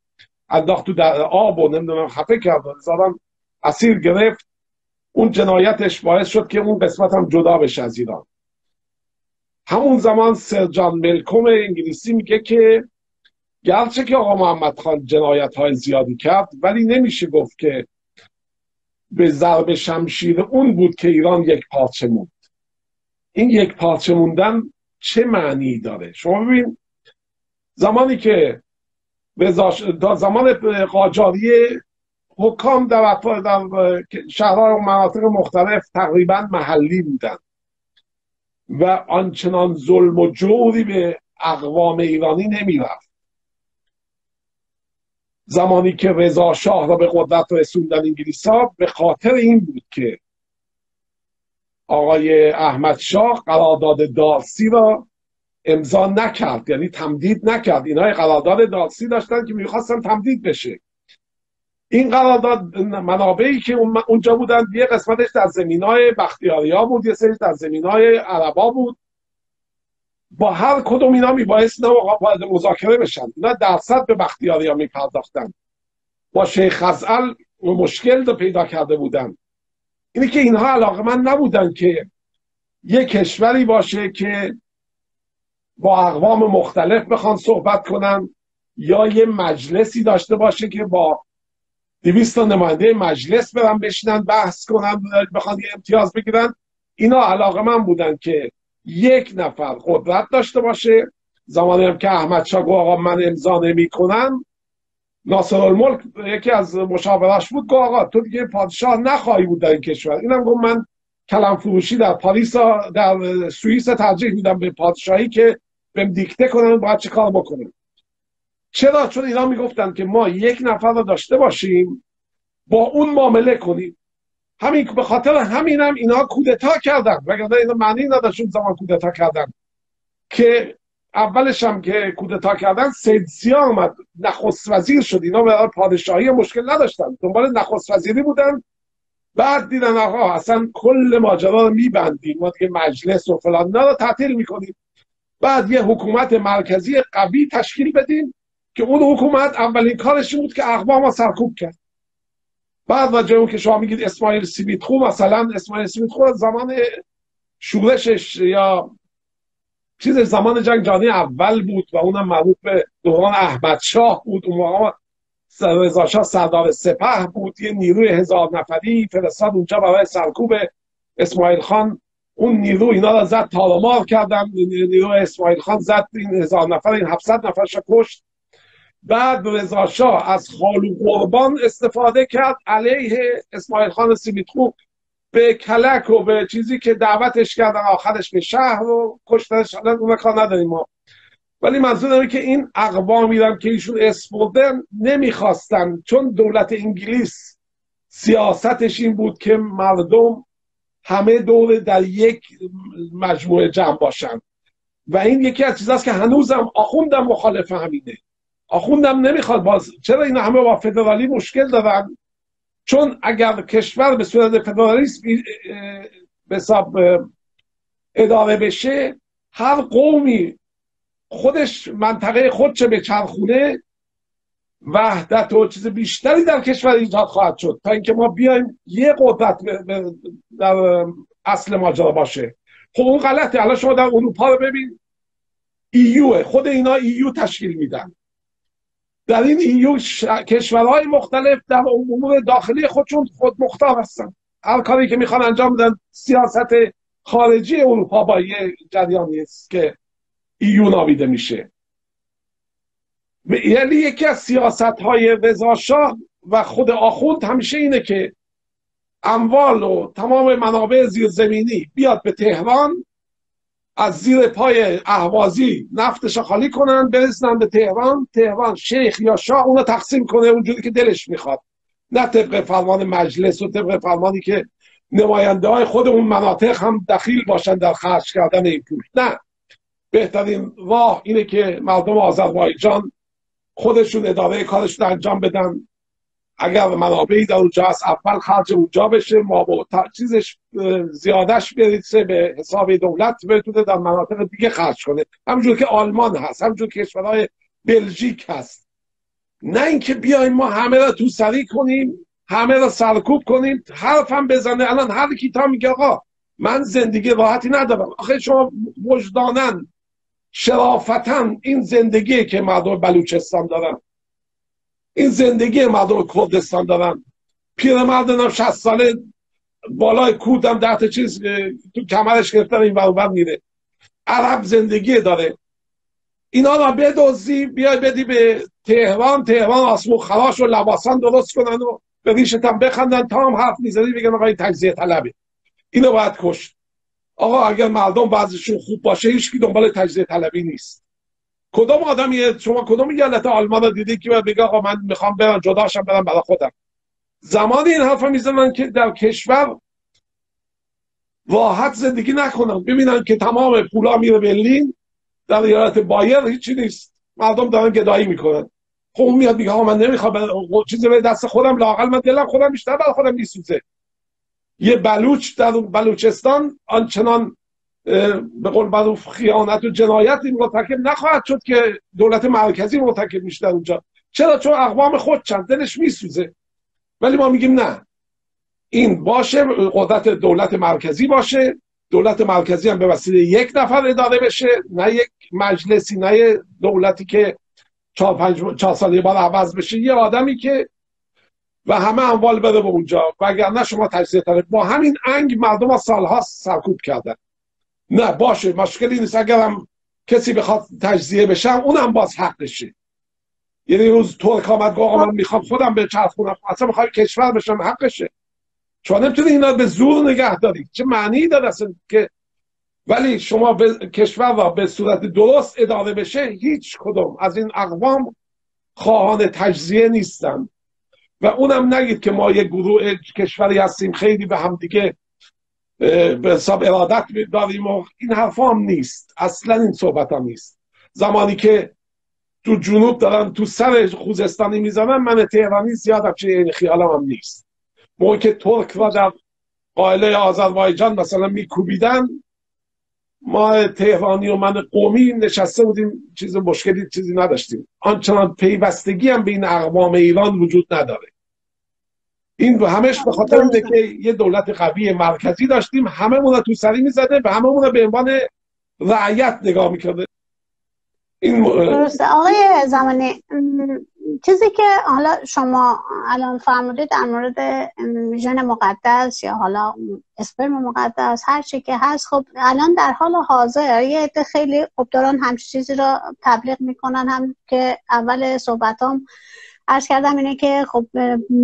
انداخت تو در آب و نمی‌دونم خفه کرد و هزاران اسیر گرفت. اون جنایتش باعث شد که اون قسمت هم جدا بشه از ایران. همون زمان سر جان ملکوم انگلیسی میگه که گرچه که آقا محمد خان جنایت های زیادی کرد ولی نمیشه گفت که به ضرب شمشیر اون بود که ایران یک پارچه موند. این یک پارچه موندن چه معنی داره؟ شما ببین زمانی که تا زمان قاجاری حکام در, در شهرها و مناطق مختلف تقریبا محلی بودن و آنچنان ظلم و جوری به اقوام ایرانی نمی‌رفت. زمانی که رضا شاه را به قدرت رسوندن انگلیس ها به خاطر این بود که آقای احمد شاه قرارداد دارسی را امضا نکرد یعنی تمدید نکرد. اینها قرارداد دارسی داشتن که می‌خواستن تمدید بشه. این قرارداد منابعی که اونجا بودن یه قسمتش در زمین های ها بود یه سریش در زمین های عربا بود. با هر کدوم اینا میبایست باید مذاکره بشن. اینا درصد به بختیاری ها میپرداختن. با شیخ خزعل مشکل رو پیدا کرده بودن. اینی که اینها علاقه من نبودن که یه کشوری باشه که با اقوام مختلف بخوان صحبت کنن یا یه مجلسی داشته باشه که با دویست نماینده مجلس برن بشینن بحث کنن بخوان یه امتیاز بگیرن. اینا علاقه من بودن که یک نفر قدرت داشته باشه. زمانی هم که احمد شاه آقا من امضا نمی کنم ناصر الملک یکی از مشاورش بود گفت آقا تو دیگه پادشاه نخواهی بود در این کشور. اینم گفت من کلم فروشی در پاریس در سوئیس ترجیح میدم به پادشاهی که بهم دیکته کنن باید چه کار بکنم؟ چرا؟ چون اینا می‌گفتن که ما یک نفر رو داشته باشیم با اون معامله کنیم. همین به خاطر همینم هم اینا کودتا کردن. وگرنه اینا معنی نداشت زمان کودتا کردن. که اولش هم که کودتا کردن سید سیا آمد. نخست وزیر شد. اینا برای پادشاهی مشکل نداشتن. دنبال نخست وزیری بودن. بعد دیدن آقا اصلا کل ماجرا رو میبندیم. ما دیگه مجلس و فلان اینا رو تعطیل می‌کنیم. بعد یه حکومت مرکزی قوی تشکیل بدیم که اون حکومت اولین کارش بود که اقوام سرکوب کرد. بعد وجه اون که شما میگید اسماعیل سیمیتخو مثلا اسماعیل سیمیتخو زمان شورشش یا چیز زمان جنگ جهانی اول بود و اونم مربوط به دوران احمد شاه بود. اون موقع رضا شاه سردار سپه بود. یه نیروی هزار نفری فرستاد اونجا برای سرکوب اسماعیل خان. اون نیرو اینا را زد تالمار کردن. نیرو اسماعیل خان زد این هزار نفر این 700 نفرش کشت. بعد رضا شاه از خالو قربان استفاده کرد علیه اسماعیل خان سیمیتخو به کلک و به چیزی که دعوتش کردن آخرش به شهر و کشتنش. اون کار نداریم ما. ولی منظور که این اقوام میرن که ایشون اسپردن نمی‌خواستن چون دولت انگلیس سیاستش این بود که مردم همه دور در یک مجموعه جمع باشن. و این یکی از چیزاست که هنوزم آخوندم مخالف همینه. آخوندم نمی‌خواد باز چرا این همه با فدرالی مشکل دارن؟ چون اگر کشور به صورت فدرالیسم به اداره بشه هر قومی خودش منطقه خودشه به چرخونه وحدت و چیز بیشتری در کشور ایجاد خواهد شد تا اینکه ما بیایم یه قدرت در اصل ماجرا باشه. خب اون غلطه. الان شما در اروپا رو ببین. ایوه خود اینا ایو تشکیل میدن. در این ایو کشورهای مختلف در امور داخلی خودشون خود مختار هستن. هر کاری که می‌خوان انجام بدن سیاست خارجی اروپا با یه جریانی است که ایو نامیده میشه. یعنی یکی از سیاست های شاه و خود آخوند همیشه اینه که اموال و تمام منابع زیرزمینی بیاد به تهران از زیر پای اهوازی نفتش خالی کنن برسنن به تهران. تهران شیخ یا شاه اونو تقسیم کنه اونجوری که دلش می‌خواد. نه طبق فرمان مجلس و طبق فرمانی که نماینده های خود اون مناطق هم دخیل باشن در خرج کردن این پول. نه. بهترین راه اینه که مردم آذربایجان خودشون اداره کارشون انجام بدن. اگر منابعی در اونجا هست اول خرج اونجا بشه ما با چیزش زیادش بریسه به حساب دولت بتونه در مناطق دیگه خرج کنه. همونجور که آلمان هست همونجور که کشورهای بلژیک هست. نه اینکه بیایم ما همه را تو سری کنیم همه رو سرکوب کنیم حرفم بزنه. الان هر کیتا میگه آقا من زندگی راحتی ندارم. آخه شما وجدانن شرافتا این زندگی که مردم بلوچستان دارن. این زندگی مردم کردستان دارن. پیرمردن 60 ساله بالای کودم ده چیز تو کمرش گرفتن این برابر میره. عرب زندگی داره. اینا را بدوزی بیای بدی به تهران تهران آسمو خراش و لباسان درست کنن و به ریشت هم بخندن. تا هم حرف می‌زنی بگن آقا این تجزیه طلبه. اینو باید کشت. آقا اگر مردم بعضشون خوب باشه هیچ دنبال تجزیه طلبی نیست. کدوم آدمی شما کدوم ایالت آلمان رو دیدی که بگه آقا من می‌خوام برم جداشم برم برای خودم. زمانی این حرف می‌زنن که در کشور راحت زندگی نکنن. ببینن که تمام پولا میره برلین در ایالت بایر هیچی نیست. مردم دارن گدایی می‌کنن. خب میاد میگه من نمی‌خوام چیزی به دست خودم لاقل من دلم خودم بیشتر برای خودم میسوزه. یه بلوچ در بلوچستان آنچنان به قول معروف خیانت و جنایت مرتکب نخواهد شد که دولت مرکزی مرتکب میشه اونجا. چرا؟ چون اقوام خود چند دلش میسوزه. ولی ما میگیم نه. این باشه قدرت دولت مرکزی باشه. دولت مرکزی هم به وسیله یک نفر اداره بشه. نه یک مجلسی نه دولتی که چهار پنج چهار ساله بار عوض بشه. یه آدمی که و همه اموال بده به اونجا. وگرنه شما تجزیه طلب با همین انگ مردم ها سالها سرکوب کردن. نه باشه مشکلی نیست. اگرم کسی بخواد تجزیه بشم اونم باز حقشه. یعنی روز ترک آمد گفت من می‌خوام خودم به چرخونم. اصلا می‌خوام کشور بشم حقشه. شما نمی‌تونی اینا به زور نگه دارید چه معنی داره اصلا که؟ ولی شما به کشور را به صورت درست اداره بشه هیچ کدوم. از این اقوام خواهان تجزیه نیستن. و اونم نگید که ما یه گروه کشوری هستیم خیلی به هم دیگه به حساب ارادت داریم و این حرف هم نیست. اصلا این صحبت هم نیست. زمانی که تو جنوب دارن تو سر خوزستانی می‌زنن من تهرانی زیاد چه این خیالم هم نیست. موقع که ترک و در قائله آذربایجان مثلا میکوبیدن ما تهرانی و من قومی نشسته بودیم چیز مشکلی چیزی نداشتیم. آنچنان پیوستگی هم بین اقوام ایران وجود نداره. این همش به خاطر اینه که یه دولت قوی مرکزی داشتیم همه رو تو سری می‌زده و همه رو به عنوان رعیت نگاه می‌کرده این درسته. آقای زمانی چیزی که حالا شما الان فرمودید در مورد ژن مقدس یا حالا اسپرم مقدس هر چی که هست خب الان در حال حاضر یه عده خیلی خب دارن همچین چیزی را تبلیغ می‌کنن هم که اول صحبتام عرض کردم اینه که خب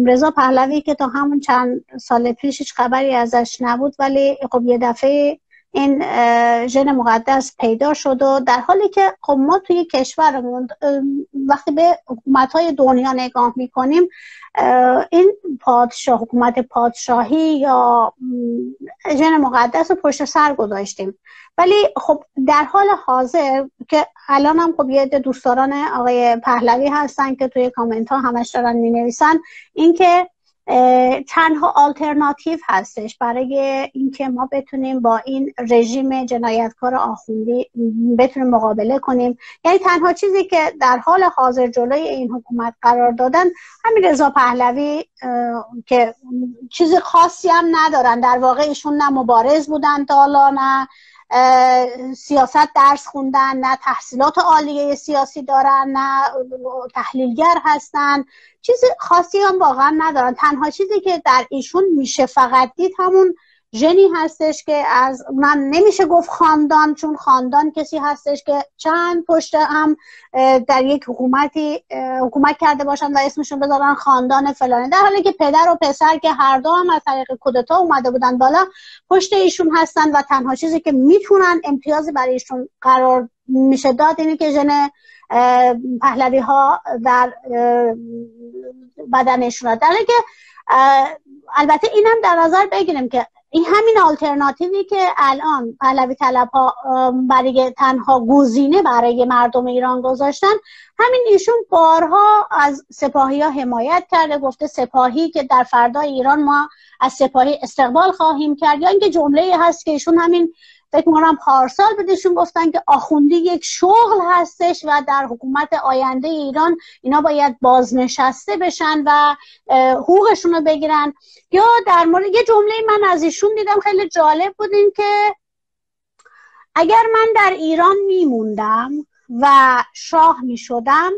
رضا پهلوی که تا همون چند سال پیش هیچ خبری ازش نبود ولی خب یه دفعه این ژن مقدس پیدا شد و در حالی که خب ما توی کشورمون وقتی به حکومت های دنیا نگاه می‌کنیم این پادشاه حکومت پادشاهی یا ژن مقدس رو پشت سر گذاشتیم. ولی خب در حال حاضر که الان هم خب یه دوستداران آقای پهلوی هستن که توی کامنت ها همش دارن می نویسن اینکه تنها آلترناتیو هستش برای اینکه ما بتونیم با این رژیم جنایتکار آخوندی بتونیم مقابله کنیم. یعنی تنها چیزی که در حال حاضر جلوی این حکومت قرار دادن همین رضا پهلوی که چیز خاصی هم ندارن. در واقع ایشون نه مبارز بودن تا نه سیاست درس خوندن نه تحصیلات عالیه سیاسی دارن نه تحلیلگر هستن. چیز خاصی هم واقعا ندارن. تنها چیزی که در ایشون میشه فقط دید همون ژنی هستش که از من نمیشه گفت خاندان چون خاندان کسی هستش که چند پشت هم در یک حکومتی حکومت کرده باشن و اسمشون بذارن خاندان فلانه در حالی که پدر و پسر که هر دو هم از طریق کودتا اومده بودن بالا پشت ایشون هستن و تنها چیزی که می‌تونن امتیازی برای ایشون قرار میشه داد اینه که ژن پهلوی ها در بدنشون. در که البته اینم در نظر بگیریم که این همین آلترناتیوی که الان پهلوی طلب ها برای تنها گزینه برای مردم ایران گذاشتن همین ایشون بارها از سپاهی ها حمایت کرده گفته سپاهی که در فردای ایران ما از سپاهی استقبال خواهیم کرد یا اینکه جمله هست که ایشون همین فکر می‌کنم پارسال بهشون گفتن که آخوندی یک شغل هستش و در حکومت آینده ایران اینا باید بازنشسته بشن و حقوقشون رو بگیرن. یا در مورد یه جمله من از ایشون دیدم خیلی جالب بود این که اگر من در ایران میموندم و شاه می‌شدم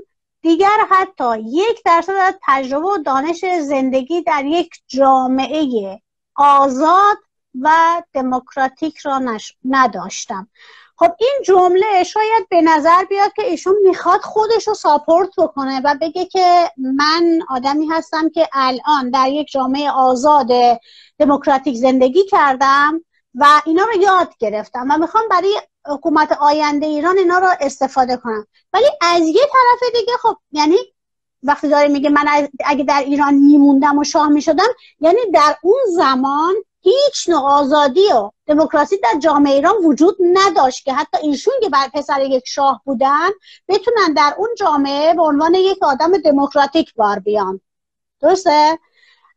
دیگر حتی یک درصد از تجربه و دانش زندگی در یک جامعه آزاد و دموکراتیک را نداشتم. خب این جمله شاید به نظر بیاد که ایشون می‌خواد خودش رو ساپورت بکنه و بگه که من آدمی هستم که الان در یک جامعه آزاد دموکراتیک زندگی کردم و اینا رو یاد گرفتم و می‌خوام برای حکومت آینده ایران اینا رو استفاده کنم. ولی از یه طرف دیگه خب یعنی وقتی داره میگه من اگه در ایران میموندم و شاه می‌شدم یعنی در اون زمان هیچ نوع آزادی و دموکراسی در جامعه ایران وجود نداشت که حتی ایشون که بر پسر یک شاه بودن بتونن در اون جامعه به عنوان یک آدم دموکراتیک بار بیان. درسته؟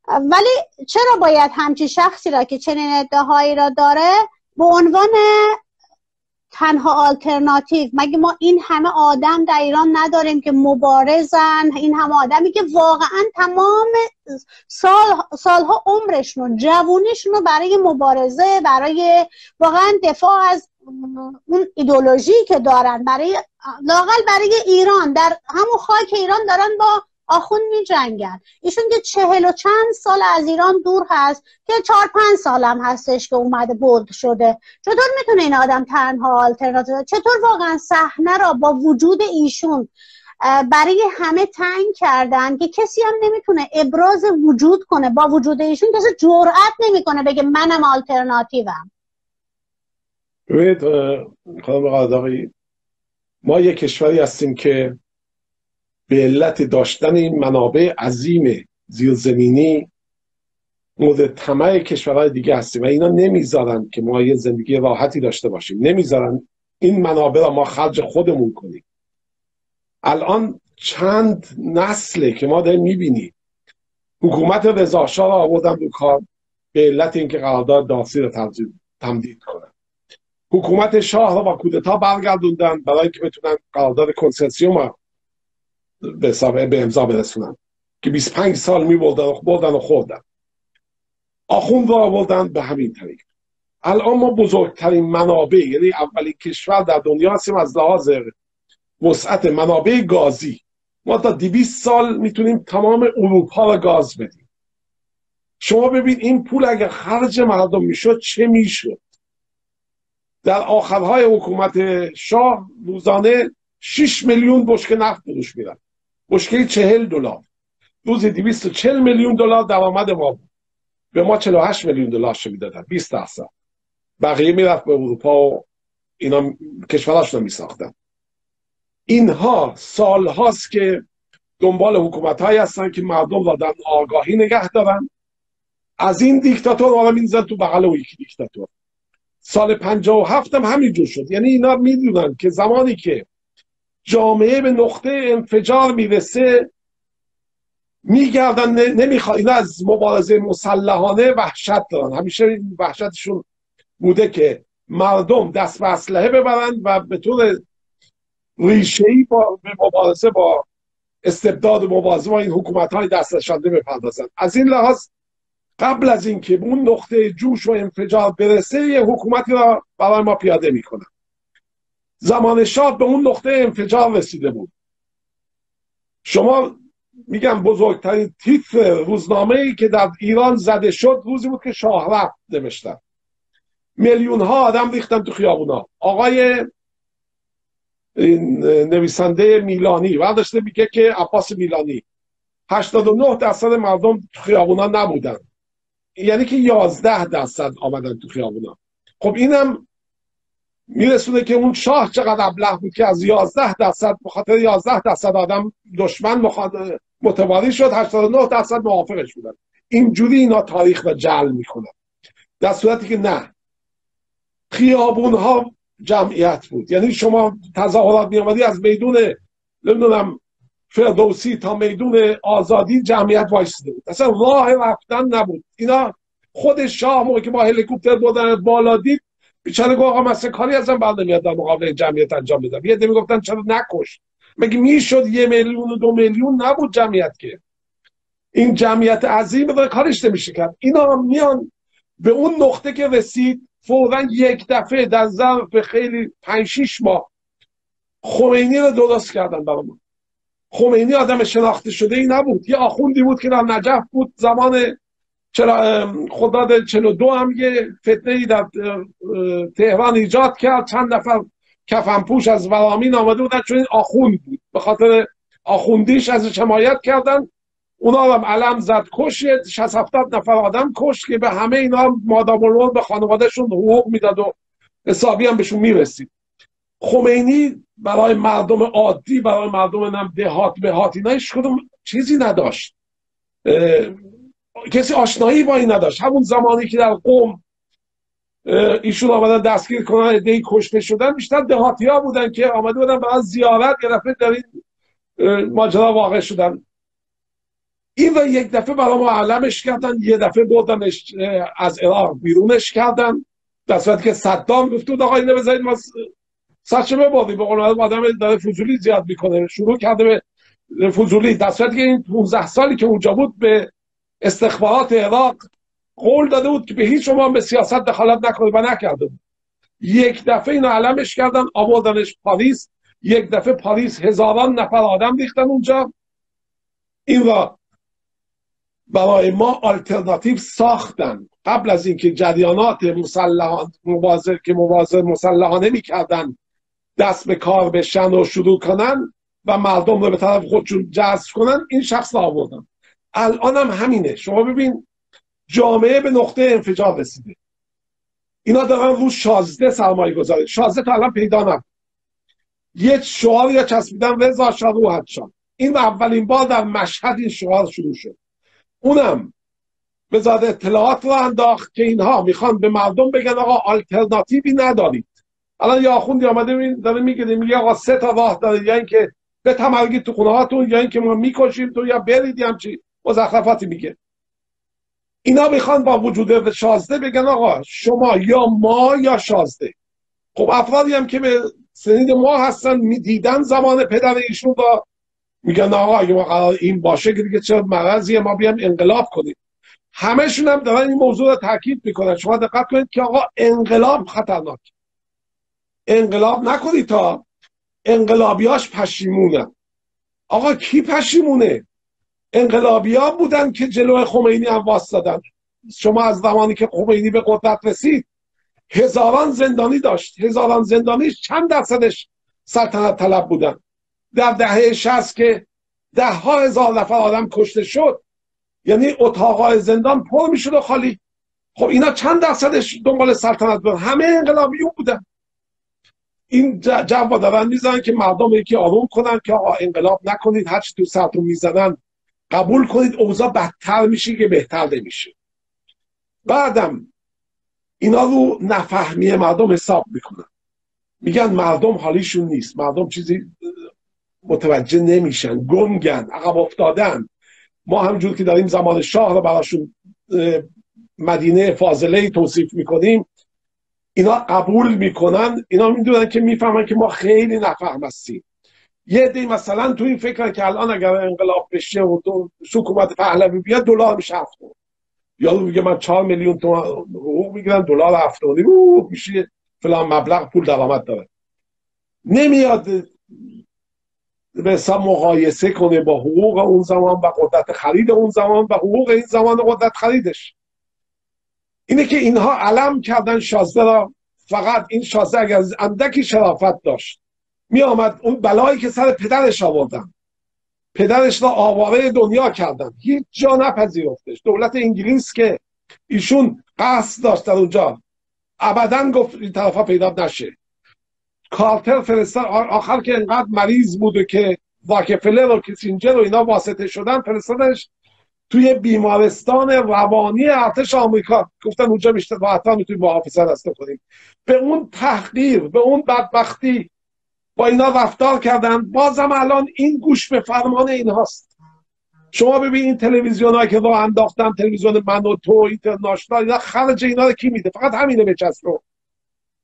ولی چرا باید همچی شخصی را که چنین ادعاهایی را داره به عنوان تنها آلترناتیو. مگه ما این همه آدم در ایران نداریم که مبارزن؟ این همه آدمی که واقعا تمام سال سالها عمرشون جوونیشون رو برای مبارزه برای واقعا دفاع از اون ایدولوژی که دارن برای لاقل برای ایران. در همون خاک ایران دارن با آخون می جنگن. ایشون که چهل و چند سال از ایران دور هست که چهار پنج سالم هستش که اومده برد شده. چطور می‌تونه این آدم تنها آلترناتیو چطور واقعا صحنه را با وجود ایشون برای همه تنگ کردن که کسی هم نمی‌تونه ابراز وجود کنه با وجود ایشون؟ کسی جرأت نمی‌کنه بگه منم آلترناتیوم. ببینید خانم ما یه کشوری هستیم که به علت داشتن این منابع عظیم زیرزمینی مورد طمع کشورهای دیگه هستیم و اینا نمی‌ذارن که ما یه زندگی راحتی داشته باشیم. نمی‌ذارن این منابع را ما خرج خودمون کنیم. الان چند نسله که ما داریم می‌بینیم. حکومت رضاشاه را آوردن رو کار به علت اینکه قرارداد داسی را تمدید کنن. حکومت شاه را با کودتا برگردوندن برای اینکه بتونن قرارداد کنسرسیوم به حساب به امضا برسونن. که 25 سال می بردن و بردن و خوردن. آخوند را آوردن به همین طریق. الان ما بزرگترین منابع یعنی اولین کشور در دنیا هستیم از لحاظ وسعت منابع گازی. ما تا 200 سال می‌تونیم تمام اروپا را گاز بدیم. شما ببین این پول اگر خرج مردم می‌شد چه می‌شد؟ در آخرهای حکومت شاه روزانه 6 میلیون بشکه نفت فروش میرن بشکه چهل دلار. روزی 240 میلیون دلار درآمد ما بود. به ما 48 میلیون دلار شو می‌دادن. 20 درصد بقیه می‌رفت به اروپا و اینا کشوراشون میساختن. اینها سال هاست که دنبال حکومت های هستن که مردم را در آگاهی نگه دارن. از این دیکتاتور رو میزن تو بغل و یکی دیکتاتور. سال 57 هم همینجور شد. یعنی اینا می‌دونن که زمانی که جامعه به نقطه انفجار می‌رسه میگردن نمی‌خواد. اینا از مبارزه مسلحانه وحشت دارن. همیشه وحشتشون بوده که مردم دست به اسلحه ببرند و به طور ریشه‌ای با مبارزه با استبداد و مبارزه با این حکومت های دستشانده بپردازن. از این لحاظ قبل از اینکه به اون نقطه جوش و انفجار برسه یه حکومتی را برای ما پیاده می‌کنن. زمان شاه به اون نقطه انفجار رسیده بود. شما میگم بزرگترین تیتر روزنامه ای که در ایران زده شد روزی بود که شاه رفت نوشتن. میلیون ها آدم ریختن تو خیابونا. آقای نویسنده میلانی ورداشته میگه که عباس میلانی 89 درصد مردم تو خیابونا نبودن. یعنی که 11 درصد آمدن تو خیابونا. خب اینم میرسونه که اون شاه چقدر ابله بود که از 11 درصد بخاطر 11 درصد آدم دشمن متواری شد 89 درصد موافقش بودن. اینجوری اینا تاریخ را جل می‌کنن. در صورتی که نه. خیابون ها جمعیت بود. یعنی شما تظاهرات می از میدون نمی‌دونم فردوسی تا میدون آزادی جمعیت وایسیده بود. اصلا راه رفتن نبود. اینا خود شاه موقع که با هلیکوپتر بردن بالا دید بیچاره گفت آقا مثل کاری ازم بعد نمیاد در مقابل جمعیت انجام بدم؟ یه دمی گفتن چرا نکش؟ مگه می‌شد یه میلیون و دو میلیون نبود جمعیت که؟ این جمعیت عظیم داره کارش نمیشه کرد. اینا میان به اون نقطه که رسید فورا یک دفعه در ظرف خیلی پنج شیش ماه خمینی رو درست کردن برامون. خمینی آدم شناخته شده ای نبود. یه آخوندی بود که در نجف بود زمان چرا خداد 42 هم یه فتنه ای در تهران ایجاد کرد. چند نفر کفنپوش از ورامین آمده بودن چون این آخوند بود. به خاطر آخوندیش از حمایت کردن. اونا هم علم زد کش. 60 70 نفر آدم کش که به همه اینا مادام به خانوادهشون حقوق می‌داد و حسابی هم بهشون می‌رسید. خمینی برای مردم عادی برای مردم نم دهات بهات اینا هیچ کدوم چیزی نداشت. کسی آشنایی با این نداشت. همون زمانی که در قوم ایشون آمدن دستگیر کنن دی کشته شدن بیشتر دهاتی ها بودن که آمده بودن برای زیارت یه دفعه در این ماجرا واقع شدن. این و یک دفعه برای ما علمش کردن یه دفعه بردنش از عراق بیرونش کردن. در صورتی که صدام گفت بود آقا اینو بذارید ما سرچه ببادی به قول آدم داره فضولی زیاد می‌کنه. شروع کرده به فضولی. در صورتی که این 15 سالی که اونجا بود به استخبارات عراق قول داده بود که به هیچ شما به سیاست دخالت نکنه و نکرده بود یک دفعه اینو علمش کردن آوردنش پاریس. یک دفعه پاریس هزاران نفر آدم ریختن اونجا. این را برای ما آلترناتیو ساختن. قبل از اینکه جریانات مسلحان مبازر که مبازر مسلحانه می‌کردن دست به کار بشن و شروع کنن و مردم رو به طرف خودشون جذب کنن این شخص رو آوردن. الان هم همینه. شما ببین جامعه به نقطه انفجار رسیده. اینا دارن رو شازده سرمایه گذاره شازده تا الان پیدا نبود. یک شعار یا چسبیدن رضا شاه روحت این اولین بار در مشهد این شعار شروع شد. اونم بذار اطلاعات رو انداخت که اینها می‌خوان به مردم بگن آقا آلترناتیوی ندارید. الان یا آخوندی آمده داره میگه میگه آقا سه تا راه داره یا اینکه به تمرگی تو خونه هاتون یا اینکه ما می‌کشیم تو یا برید هم چی مزخرفاتی میگه. اینا می‌خوان با وجود شازده بگن آقا شما یا ما یا شازده. خب افرادی هم که به سنید ما هستن می‌دیدن زمان پدر ایشون با میگن آقا اگه ما قرار این باشه که دیگه چه مرضیه ما بیام انقلاب کنیم. همشون هم دارن این موضوع رو تاکید می‌کنن. شما دقت کنید که آقا انقلاب خطرناک. انقلاب نکنید تا انقلابیاش پشیمونن آقا کی پشیمونه؟ انقلابیا بودن که جلو خمینی هم واسدادن شما از زمانی که خمینی به قدرت رسید هزاران زندانی داشت. هزاران زندانیش چند درصدش سلطنت طلب بودن. در دهه شست که ده ها هزار نفر آدم کشته شد یعنی اتاقای زندان پر می‌شد و خالی. خب اینا چند درصدش دنبال سلطنت بودن؟ همه انقلابیون بودن. این جواب دارن می‌زنن که مردم یکی آروم کنن که آقا انقلاب نکنید هرچی تو سرتون می‌زنن. قبول کنید اوضاع بدتر میشه که بهتر نمیشه. بعدم اینا رو نفهمی مردم حساب می‌کنن. میگن مردم حالیشون نیست. مردم چیزی متوجه نمیشن. گنگن عقب افتادن. ما همجور که داریم زمان شاه رو براشون مدینه فاضله توصیف می‌کنیم. اینا قبول می‌کنن. اینا می‌دونن که می‌فهمن که ما خیلی نفهم هستیم. یه دی مثلا تو این فکر که الان اگر انقلاب بشه و حکومت پهلوی بیاد دلار میشه هفت یا میگه من چهار میلیون تومان حقوق می‌گیرم دلار هفت میشه فلان مبلغ پول درآمد داره. نمیاد حساب مقایسه کنه با حقوق اون زمان و قدرت خرید اون زمان و حقوق این زمان قدرت خریدش. اینه که اینها علم کردن شازده را. فقط این شازده اگر اندکی شرافت داشت. می آمد اون بلایی که سر پدرش آوردن. پدرش را آواره دنیا کردن. هیچ جا نپذیرفتش. دولت انگلیس که ایشون قصد داشت در اونجا ابدا گفت این طرفا پیدا نشه. کارتر فرستاد. آخر که انقدر مریض بوده که واکفلر و کسینجر و اینا واسطه شدن فرستادش توی بیمارستان روانی ارتش آمریکا. گفتن اونجا بیشتر راحت‌تر می‌تونیم آفیسر دسته کنیم به اون تحقیر به اون بدبختی با اینا رفتار کردن بازم الان این گوش به فرمان اینهاست. شما ببین این تلویزیون که راه انداختن تلویزیون من و تو اینترناشنال اینا خرج اینا رو کی میده؟ فقط همینه به رو.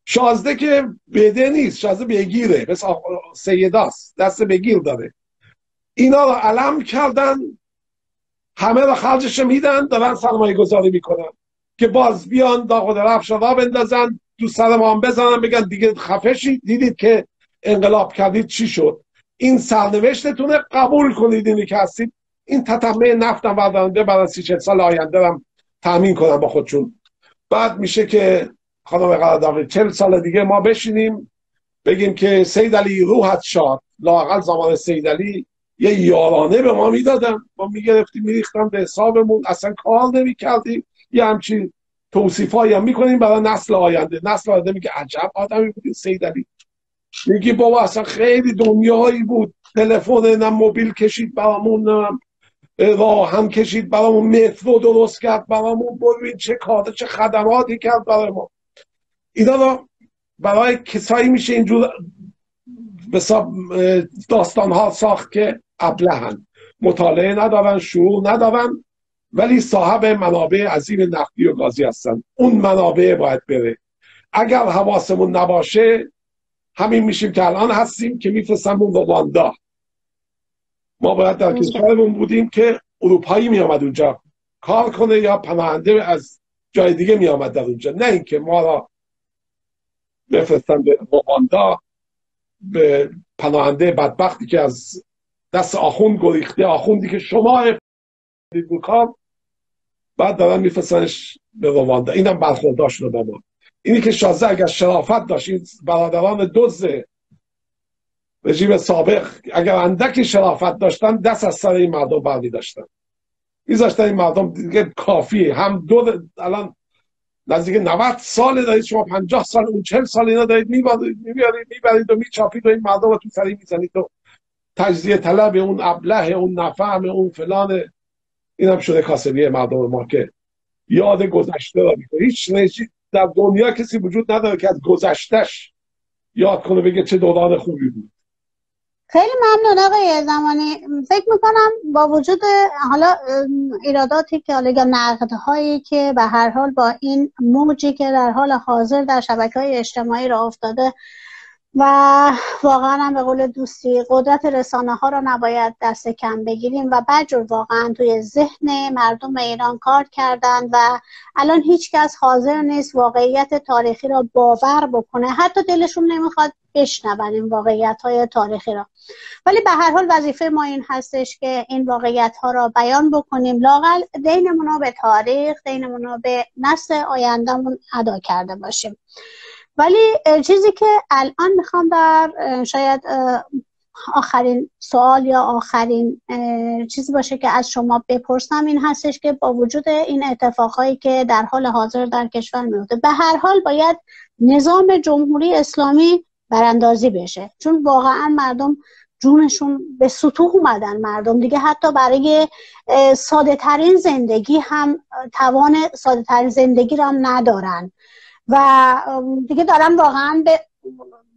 شازده که بده نیست شازده بگیره مثل سیداست دست بگیر داره. اینا رو علم کردن. همه رو خرجش میدن. دارن سرمایه گذاری می‌کنن. که باز بیان داغ و درفش را بندازن تو سر ما هم بزنن بگن دیگه خفه دیدید که انقلاب کردید چی شد؟ این سرنوشتتونه قبول کنید اینی که هستید. این تطمه نفتم بردارنده بعد سی سال آینده هم تامین کنن با خودشون. بعد میشه که خانم قرارداغی چل سال دیگه ما بشینیم بگیم که سید علی روحت شاد. لاقل زمان سید علی یه یارانه به ما می‌دادن. ما می‌گرفتیم میریختن به حسابمون. اصلا کار نمی‌کردیم. یه همچین توصیف هایی هم می‌کنیم برای نسل آینده. نسل آینده میگه عجب آدمی بودین سید علی. میگی بابا اصلا خیلی دنیایی بود. تلفن نه موبیل کشید برامون راه هم کشید برامون. مترو درست کرد برامون. ببین چه کار چه خدماتی کرد برای ما. اینا رو برای کسایی میشه اینجور داستان ها ساخت که ابلهن. مطالعه ندارن شعور ندارن ولی صاحب منابع عظیم نفتی و گازی هستن. اون منابع باید بره. اگر حواسمون نباشه همین میشیم که الان هستیم که میفرستمون به واندا. ما باید در کشورمون بودیم که اروپایی میامد اونجا. کار کنه یا پناهنده از جای دیگه میامد در اونجا. نه اینکه ما را بفرستن به واندا به پناهنده بدبختی که از دست آخوند گریخته آخوندی که شما کار بعد دارن میفرستنش به رواندا اینم رو با ما اینی که شازده اگر شرافت داشت این برادران دوز رژیم سابق اگر اندکی شرافت داشتن دست از سر این مردم بردی داشتن. این مردم دیگه کافیه. هم دو الان نزدیک 90 سال دارید شما 50 سال اون 40 سال اینا دارید می‌برید می‌برید می‌برید و میچاپید و این مردم رو تو سری می‌زنید و تجزیه طلب اون ابله اون نفهم اون فلان. این هم شده کاسبی مردم ما که یاد گذشته را می‌کنه هیچ در دنیا کسی وجود نداره که از گذشتش یاد کنه بگه چه دوران خوبی بود. خیلی ممنون آقای زمانی. فکر می‌کنم با وجود حالا ایراداتی که حالا نقد هایی که به هر حال با این موجی که در حال حاضر در شبکه های اجتماعی را افتاده و واقعا هم به قول دوستی قدرت رسانه ها را نباید دست کم بگیریم و بجور واقعا توی ذهن مردم ایران کار کردن و الان هیچکس حاضر نیست واقعیت تاریخی را باور بکنه. حتی دلشون نمی‌خواد بشنون این واقعیت های تاریخی را ولی به هر حال وظیفه ما این هستش که این واقعیت ها را بیان بکنیم. لاقل دینمون به تاریخ دینمون به نسل آیندهمون ادا کرده باشیم. ولی چیزی که الان می‌خوام در شاید آخرین سوال یا آخرین چیزی باشه که از شما بپرسم این هستش که با وجود این اتفاقهایی که در حال حاضر در کشور میفته به هر حال باید نظام جمهوری اسلامی براندازی بشه. چون واقعا مردم جونشون به سطوح اومدن مردم دیگه حتی برای ساده ترین زندگی هم توان ساده ترین زندگی رو هم ندارن. و دیگه دارن واقعا به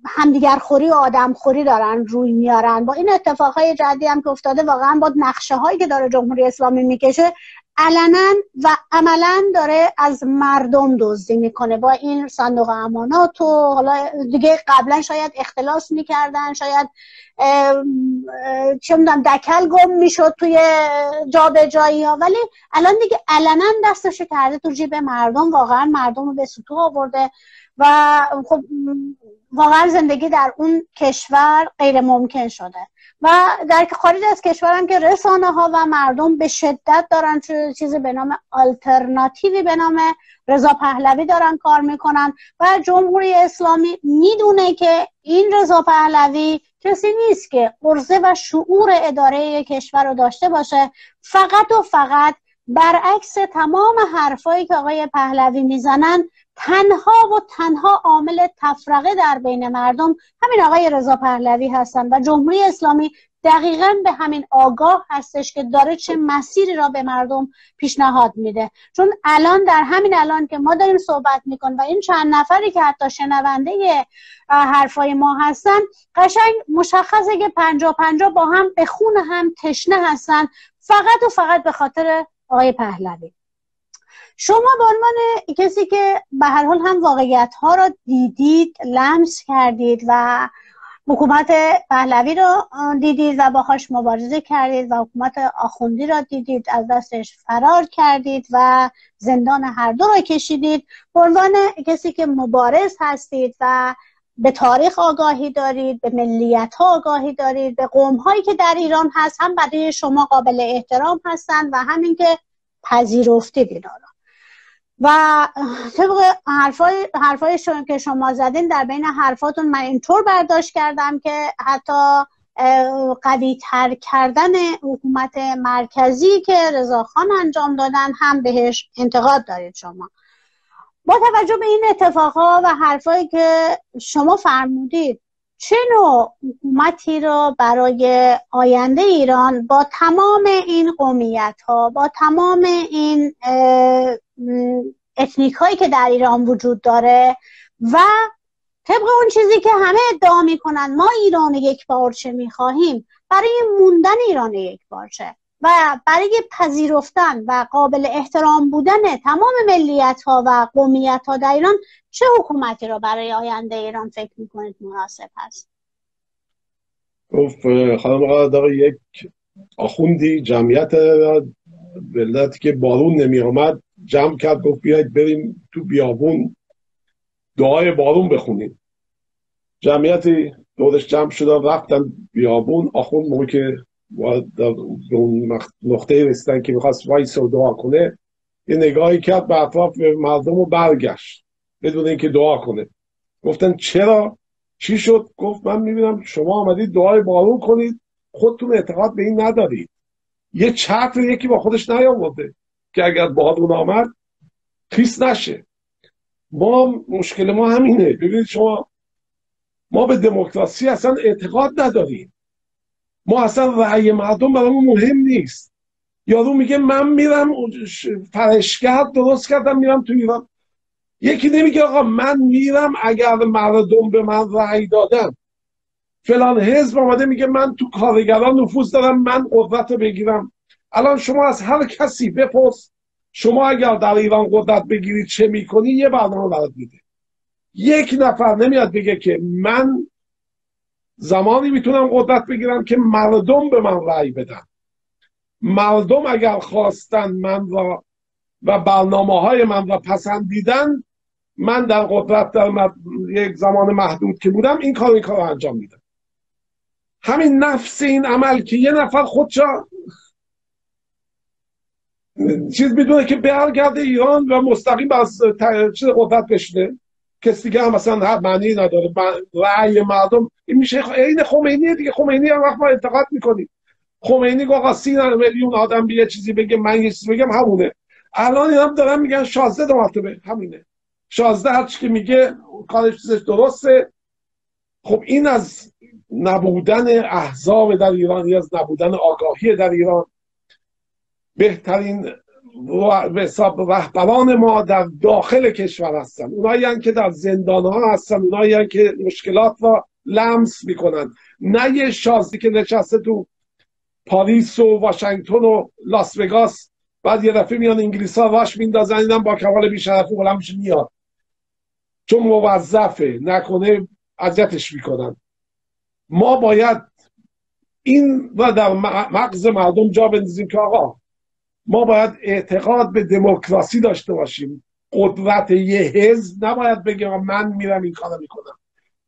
همدیگر خوری و آدم خوری دارن روی میارن. با این اتفاقهای جدی هم که افتاده واقعا با نقشه هایی که داره جمهوری اسلامی می‌کشه علنا و عملا داره از مردم دزدی می‌کنه با این صندوق امانات و حالا دیگه قبلا شاید اختلاس می‌کردن شاید چه می‌دونم دکل گم می‌شد توی جابجایی ها. ولی الان دیگه علنا دستش کرده تو جیب مردم. واقعا مردم رو به سطوح آورده و خب واقعا زندگی در اون کشور غیر ممکن شده. و در خارج از کشورم که رسانه ها و مردم به شدت دارن چیزی به نام آلترناتیوی به نام رضا پهلوی دارن کار می‌کنن و جمهوری اسلامی می‌دونه که این رضا پهلوی کسی نیست که عرضه و شعور اداره کشور رو داشته باشه. فقط و فقط برعکس تمام حرفایی که آقای پهلوی می‌زنن تنها و تنها عامل تفرقه در بین مردم همین آقای رضا پهلوی هستن و جمهوری اسلامی دقیقا به همین آگاه هستش که داره چه مسیری را به مردم پیشنهاد میده. چون الان در همین الان که ما داریم صحبت می‌کنیم و این چند نفری که حتی شنونده حرفای ما هستن قشنگ مشخصه که پنجا پنجا با هم به خون هم تشنه هستن فقط و فقط به خاطر آقای پهلوی. شما به عنوان کسی که به هر حال هم واقعیت ها را دیدید لمس کردید و حکومت پهلوی رو دیدید و باهاش مبارزه کردید و حکومت آخوندی را دیدید از دستش فرار کردید و زندان هر دو را کشیدید. به عنوان کسی که مبارز هستید و به تاریخ آگاهی دارید به ملیت ها آگاهی دارید به قوم هایی که در ایران هست هم برای شما قابل احترام هستند و همین که پذیرفتید اینا را. و طبق حرفای, حرفای شما که شما زدین در بین حرفاتون من اینطور برداشت کردم که حتی قوی تر کردن حکومت مرکزی که رضاخان انجام دادن هم بهش انتقاد دارید شما. با توجه به این اتفاقها و حرفایی که شما فرمودید چه نوع حکومتی را برای آینده ایران با تمام این قومیت ها با تمام این اتنیک هایی که در ایران وجود داره و طبق اون چیزی که همه ادعا می‌کنن ما ایران یک بارچه می‌خواهیم؟ برای موندن ایران یک بارچه و برای پذیرفتن و قابل احترام بودن تمام ملیت ها و قومیت ها در ایران چه حکومتی را برای آینده ایران فکر می‌کنید مناسب هست؟ گفت خانم یک آخوندی جمعیت ولدتی که بارون نمی آمد جمع کرد گفت بیاید بریم تو بیابون دعای بارون بخونیم. جمعیتی دورش جمع شدن رفتن بیابون. آخوند موقع که در اون نقطه رسیدن که می‌خواست وایس و دعا کنه یه نگاهی کرد به اطراف مردم و برگشت بدون اینکه دعا کنه. گفتن چرا؟ چی شد؟ گفت من می‌بینم شما آمدید دعای بارون کنید خودتون اعتقاد به این ندارید. یه چتر یکی با خودش نیاورده. که اگر بارون آمد خیس نشه. ما مشکل ما همینه. ببینید شما ما به دموکراسی اصلا اعتقاد نداریم. ما اصلا رأی مردم برامون مهم نیست. یارو میگه من میرم فرشگرد درست کردم میرم تو ایران. یکی نمیگه آقا من میرم اگر مردم به من رأی دادن. فلان حزب آمده میگه من تو کارگران نفوذ دارم من قدرت بگیرم. الان شما از هر کسی بپرس. شما اگر در ایران قدرت بگیرید چه می‌کنی یه برنامه برات میده. یک نفر نمیاد بگه که من زمانی می‌تونم قدرت بگیرم که مردم به من رأی بدن. مردم اگر خواستن من را و برنامه های من را پسندیدن من در قدرت در یک زمان محدود که بودم این کار این کار رو انجام میدم. همین نفس این عمل که یه نفر خودشا چیز می‌دونه که برگرده ایران و مستقیم از چیز قدرت بشنه کسی دیگه هم مثلا هر معنی نداره. رأی مردم این میشه عین خمینی دیگه. خمینی هم وقت ما انتقاد می‌کنیم. خمینی آقا سی میلیون آدم یه چیزی بگه من یه چیزی بگم همونه. الان اینا هم دارن میگن شازده دو مرتبه. همینه. شازده هرچی که میگه کارش چیزش درسته. خب این از نبودن احزاب در ایران از نبودن آگاهی در ایران. بهترین رهبران ما در داخل کشور هستن. اونایی که در زندان ها هستن اونایی که مشکلات را لمس می‌کنن. نه یه شازی که نشسته تو پاریس و واشنگتن و لاس وگاس بعد یه دفعه میان انگلیس ها واش میندازن اینم با کمال بیشرفی بلند میشه میاد. چون موظفه نکنه اذیتش می‌کنن. ما باید این و در مغز مردم جا بندازیم که آقا ما باید اعتقاد به دموکراسی داشته باشیم. قدرت یه حزب نباید بگه من میرم این کارو می‌کنم.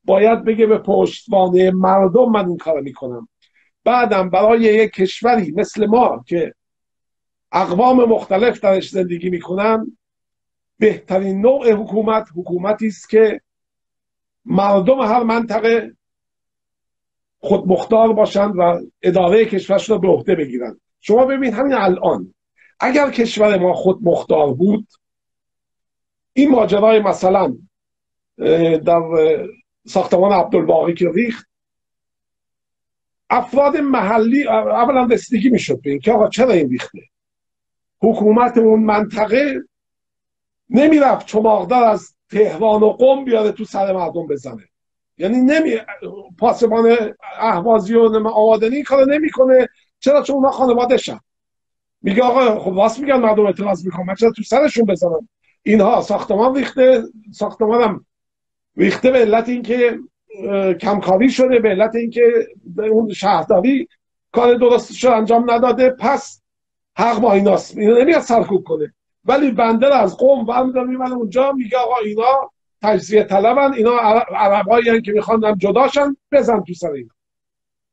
باید بگه به پشتوانه مردم من این کارو می‌کنم. بعدم برای یک کشوری مثل ما که اقوام مختلف درش زندگی می‌کنن بهترین نوع حکومت حکومتی است که مردم هر منطقه خود مختار باشند و اداره کشورش را به عهده بگیرند. شما ببین همین الان اگر کشور ما خود مختار بود این ماجرای مثلا در ساختمان عبدالباقی که ریخت افراد محلی اولا رسیدگی می‌شد به این که آقا چرا این ریخته؟ حکومت اون منطقه نمی‌رفت چماقدار از تهران و قم بیاره تو سر مردم بزنه. یعنی نمی پاسبان احوازی و آوادنی کار نمی‌کنه. چرا؟ چون اونا خانواده شن میگه آقا خب واسه میگن مردم اعتراض می‌کنم من چرا تو سرشون بزنم؟ اینها ساختمان ریخته ساختمانم ریخته به علت اینکه کمکاری شده به علت اینکه اون شهرداری کار درستش رو انجام نداده. پس حق با ایناست. اینو نمیاد سرکوب کنه. ولی بنده از قوم برمیدارم میمن اونجا میگه آقا اینا تجزیه طلبن. اینا عربایی که می‌خوان جداشن بزن تو سر اینا.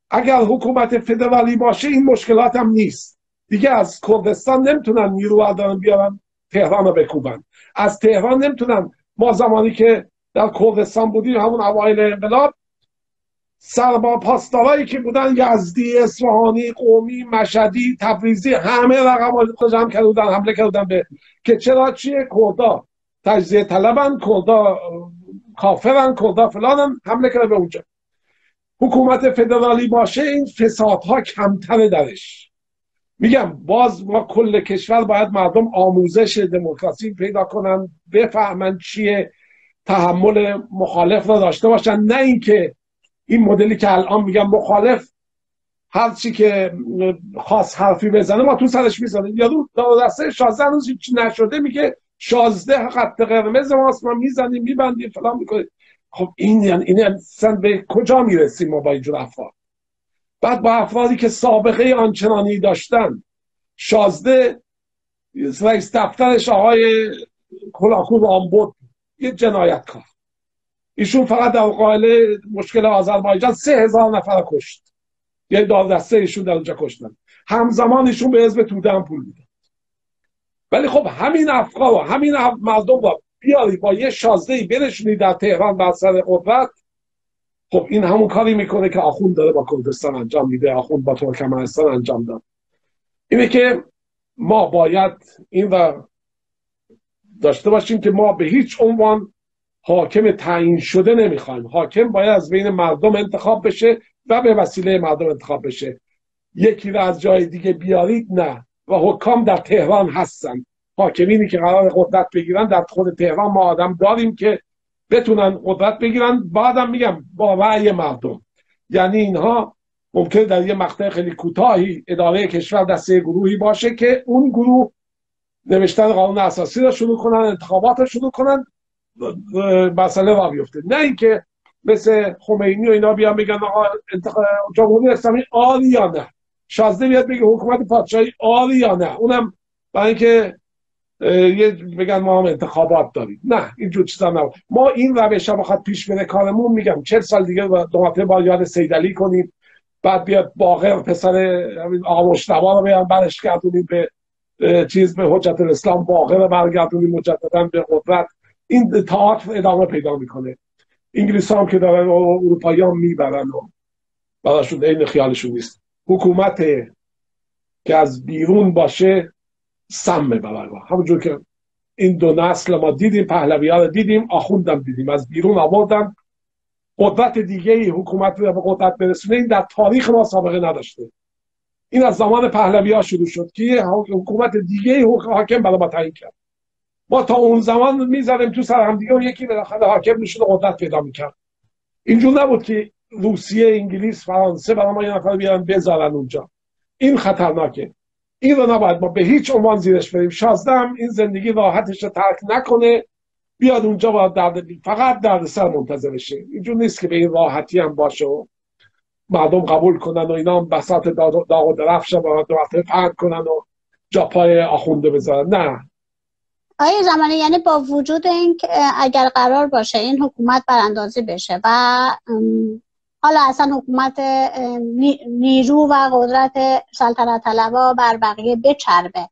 اگر حکومت فدرالی باشه این مشکلات هم نیست. دیگه از کردستان نمی‌تونن نیرو دارن بیارن تهران رو بکوبن. از تهران نمی‌تونن. ما زمانی که در کردستان بودیم همون اوایل انقلاب سربا پاسدارایی که بودن یزدی اصفهانی قومی مشدی تبریزی همه رقم جمع کرده بودن حمله کردن به که چرا چیه؟ کردا. تجزیه طلبن کردا کافرن کردا فلانن حمله کرده به اونجا. حکومت فدرالی باشه این فسادها کمتره درش. میگم باز ما کل کشور باید مردم آموزش دموکراسی پیدا کنن بفهمن چیه تحمل مخالف را داشته باشن. نه اینکه این مدلی که الان میگم مخالف هر چی که خاص حرفی بزنه ما تو سرش می‌زنیم. یا دو دسته شازده روز هیچ نشده میگه شازده خط قرمز ماست ما می‌زنیم میبندیم فلان می‌کنیم. خب این یعنی این به کجا می‌رسیم ما با اینجور افراد؟ بعد با افرادی که سابقه آنچنانی داشتن شازده رئیس دفترش آقای کلاکوب آنبود یه جنایتکار. ایشون فقط در قائل مشکل آذربایجان سه هزار نفر کشت. یه دسته ایشون در اونجا کشتن. همزمان ایشون به حزب توده هم پول میدن ولی خب همین افکار و همین مردم با بیاری با یه شازده ای برشونی در تهران بر سر قدرت خب این همون کاری می‌کنه که آخوند داره با کردستان انجام میده آخوند با ترکمنستان انجام داد. اینه که ما باید این و داشته باشیم که ما به هیچ عنوان حاکم تعیین شده نمی‌خوایم. حاکم باید از بین مردم انتخاب بشه و به وسیله مردم انتخاب بشه. یکی رو از جای دیگه بیارید نه. و حکام در تهران هستن. حاکمینی که قرار قدرت بگیرن در خود تهران ما آدم داریم که بتونن قدرت بگیرن. بعدم میگم با رأی مردم. یعنی اینها ممکن در یه مقطع خیلی کوتاهی اداره کشور دسته گروهی باشه که اون گروه نوشتن قانون اساسی را شروع کنن انتخابات را شروع کنن مسئله را بیفته. نه اینکه مثل خمینی و اینا بیان بگن آقا جمهوری اسلامی عالی یا نه. شازده بیاد بگه حکومت پادشاهی عالی یا نه. اونم برای اینکه یه بگن ما هم انتخابات داریم. نه اینجور چیزا نه ما این روش هم بخواد پیش بره کارمون میگم. چل سال دیگه دو مرتبه با یاد سیدلی کنیم. بعد بیاد باقر پسر آقا مشتبا رو بیان برش گردونیم به چیز به حجت الاسلام باقر رو برگردونیم مجددا به قدرت. این تاعت ادامه پیدا می‌کنه. انگلیس هم که دارن اروپایی هم می‌برن و براشون این خیالشون نیست. حکومت که از بیرون باشه سمه ببرگاه همونجور که این دو نسل ما دیدیم پهلوی ها رو دیدیم آخوندم دیدیم. از بیرون آوردن قدرت دیگه حکومت رو به قدرت برسونه. این در تاریخ ما سابقه نداشته. این از زمان پهلوی ها شروع شد که حکومت دیگه حاکم برای ما تعیین کرد. ما تا اون زمان می‌زدیم تو سر هم دیگه و یکی بالاخره حاکم می‌شد قدرت پیدا می‌کرد. اینجور نبود که روسیه انگلیس فرانسه برای ما یه نفر بیارن بذارن اونجا. این خطرناکه. این رو نباید ما به هیچ عنوان زیرش بریم. شازدم این زندگی راحتش رو ترک نکنه بیاد اونجا با درد فقط درد سر منتظر شه اینجور نیست که به این راحتی هم باشه و مردم قبول کنن و اینا هم بساط داغ و درفش با دو پهن کنن و جا پای آخونده بذارن. نه. آیا زمانی یعنی با وجود این اگر قرار باشه این حکومت براندازی بشه و حالا اصلا حکومت نیرو و قدرت سلطنت طلبا بر بقیه بچربه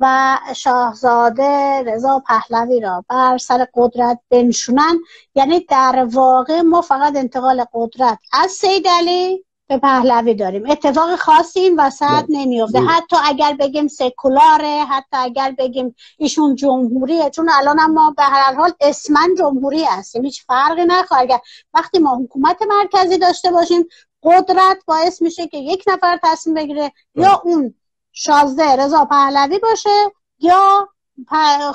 و شاهزاده رضا پهلوی را بر سر قدرت بنشونن. یعنی در واقع ما فقط انتقال قدرت از سید علی به پهلوی داریم. اتفاق خاصی این وسط نمیافته. حتی اگر بگیم سکولاره حتی اگر بگیم ایشون جمهوریه چون الان ما به هر حال اسمن جمهوری هستیم. هیچ فرقی نخواهد وقتی ما حکومت مرکزی داشته باشیم قدرت باعث میشه که یک نفر تصمیم بگیره یا اون شازده رضا پهلوی باشه یا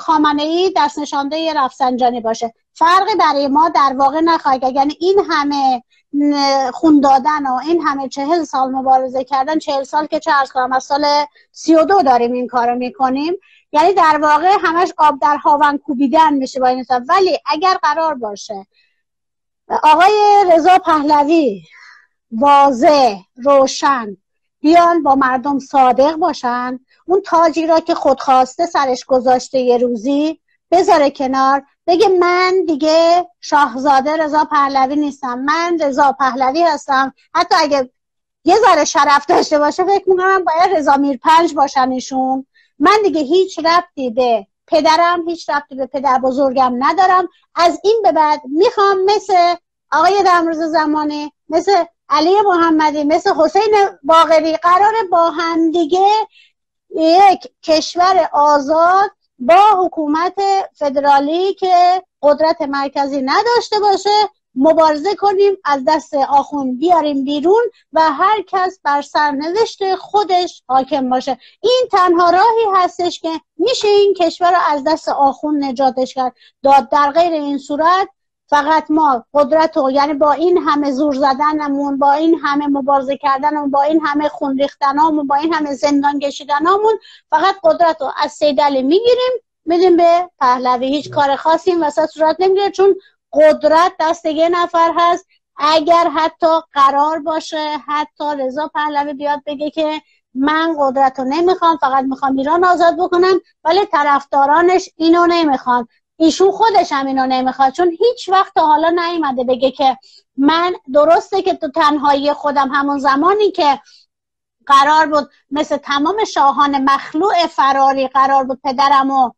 خامنه ای دست نشانده رفسنجانی باشه. فرقی برای ما در واقع نخواهد یعنی این همه خون دادن و این همه چهل سال مبارزه کردن چهل سال که چه ارز کنم از سال سی و دو داریم این کارو می‌کنیم. یعنی در واقع همش آب در هاون کوبیدن میشه با این ولی اگر قرار باشه آقای رضا پهلوی واضح روشن بیان با مردم صادق باشن. اون تاجی را که خودخواسته سرش گذاشته یه روزی بذاره کنار. بگه من دیگه شاهزاده رضا پهلوی نیستم. من رضا پهلوی هستم. حتی اگه یه ذره شرف داشته باشه فکر می‌کنم باید رضا میر پنج باشن ایشون من دیگه هیچ ربطی به پدرم هیچ ربطی به پدر بزرگم ندارم. از این به بعد می‌خوام مثل آقای دمروز زمانی مثل علی محمدی مثل حسین باقری قرار با هم دیگه یک کشور آزاد با حکومت فدرالی که قدرت مرکزی نداشته باشه مبارزه کنیم از دست آخون بیاریم بیرون و هر کس بر سرنوشت خودش حاکم باشه. این تنها راهی هستش که میشه این کشور رو از دست آخون نجاتش کرد. داد در غیر این صورت فقط ما قدرت رو یعنی با این همه زور زدنمون با این همه مبارزه کردنمون با این همه خون ریختنامون با این همه زندان کشیدنامون فقط قدرت رو از سیدلی می‌گیریم میدیم به پهلوی. هیچ کار خاصی این وسط صورت نمی‌گیره چون قدرت دست یه نفر هست. اگر حتی قرار باشه حتی رضا پهلوی بیاد بگه که من قدرت رو نمی‌خوام فقط می‌خوام ایران آزاد بکنم ولی طرفدارانش اینو نمی‌خوان. ایشون خودش هم اینو نمی‌خواد. چون هیچ وقت حالا نیومده بگه که من درسته که تو تنهایی خودم همون زمانی که قرار بود مثل تمام شاهان مخلوع فراری قرار بود پدرمو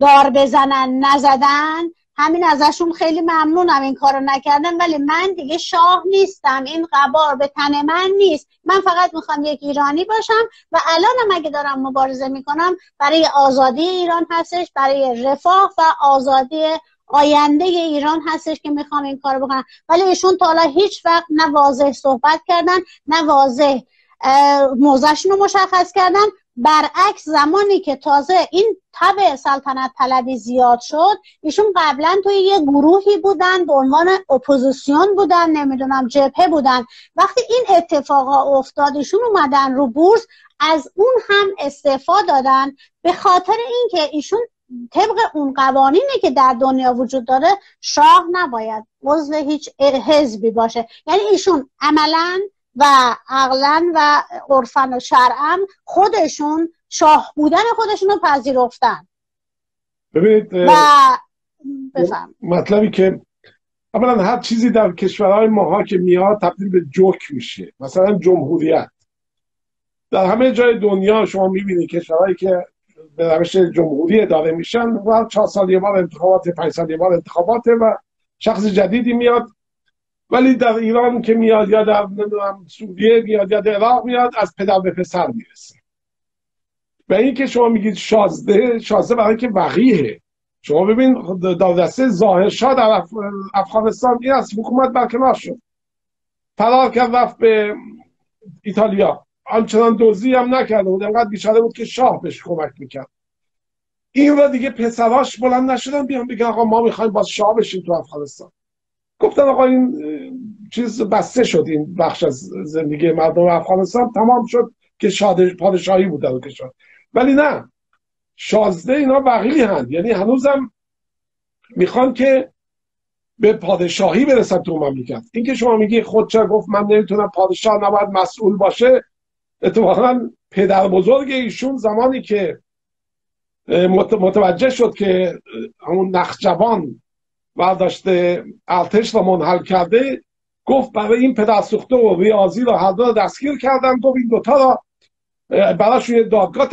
دار بزنن نزدن. همین ازشون خیلی ممنونم این کارو نکردم ولی من دیگه شاه نیستم این قبار به تن من نیست. من فقط می‌خوام یک ایرانی باشم و الانم اگه دارم مبارزه می‌کنم برای آزادی ایران هستش برای رفاه و آزادی آینده ایران هستش که می‌خوام این کارو بکنم. ولی ایشون تا حالا هیچ وقت نه واضح صحبت کردن نه واضح موضعشون رو مشخص کردن. برعکس زمانی که تازه این تب سلطنت طلبی زیاد شد ایشون قبلا توی یه گروهی بودن به عنوان اپوزیسیون بودن نمی‌دونم جبهه بودن. وقتی این اتفاقا افتاد ایشون اومدن رو بورس از اون هم استعفا دادن. به خاطر اینکه ایشون طبق اون قوانینی که در دنیا وجود داره شاه نباید عضو هیچ حزبی باشه. یعنی ایشون عملا و عقلا و عرفن و شرعا خودشون شاه بودن خودشون رو پذیرفتن. ببینید و بفهم. مطلبی که اولا هر چیزی در کشورهای ماها که میاد تبدیل به جوک میشه. مثلا جمهوریت. در همه جای دنیا شما می‌بینید کشورهایی که به روش جمهوری اداره میشن و چهار سال یه بار انتخابات پنج سال یه بار انتخاباته و شخص جدیدی میاد ولی در ایران که میاد یا در سوریه میاد یا در عراق میاد از پدر به پسر می‌رسه. و این که شما میگید شازده شازده برای که وقیه شما ببین دسته ظاهر شاه در افغانستان این از حکومت برکنار شد. فرار کرد رفت به ایتالیا. آنچنان دوزی هم نکرده بود انقدر بیچاره بود که شاه بهش کمک می‌کرد. این را دیگه پسراش بلند نشدن بیان بگن آقا ما می‌خوایم باز شاه بشیم تو افغانستان. گفتن آقا این چیز بسته شد این بخش از زندگی مردم افغانستان تمام شد که پادشاهی بود در کشور ولی نه. شازده اینا بقیلی هند یعنی هنوزم می‌خوان که به پادشاهی برسن تو مملکت. این که شما میگی خود چه گفت من نمی‌تونم پادشاه نباید مسئول باشه اتفاقا پدر بزرگ ایشون زمانی که متوجه شد که همون نخجوان برداشته ارتش را منحل کرده گفت برای این پدر سوخته و ریاضی را هر دو دستگیر کردن گفت این دوتا را براشون یه دادگاه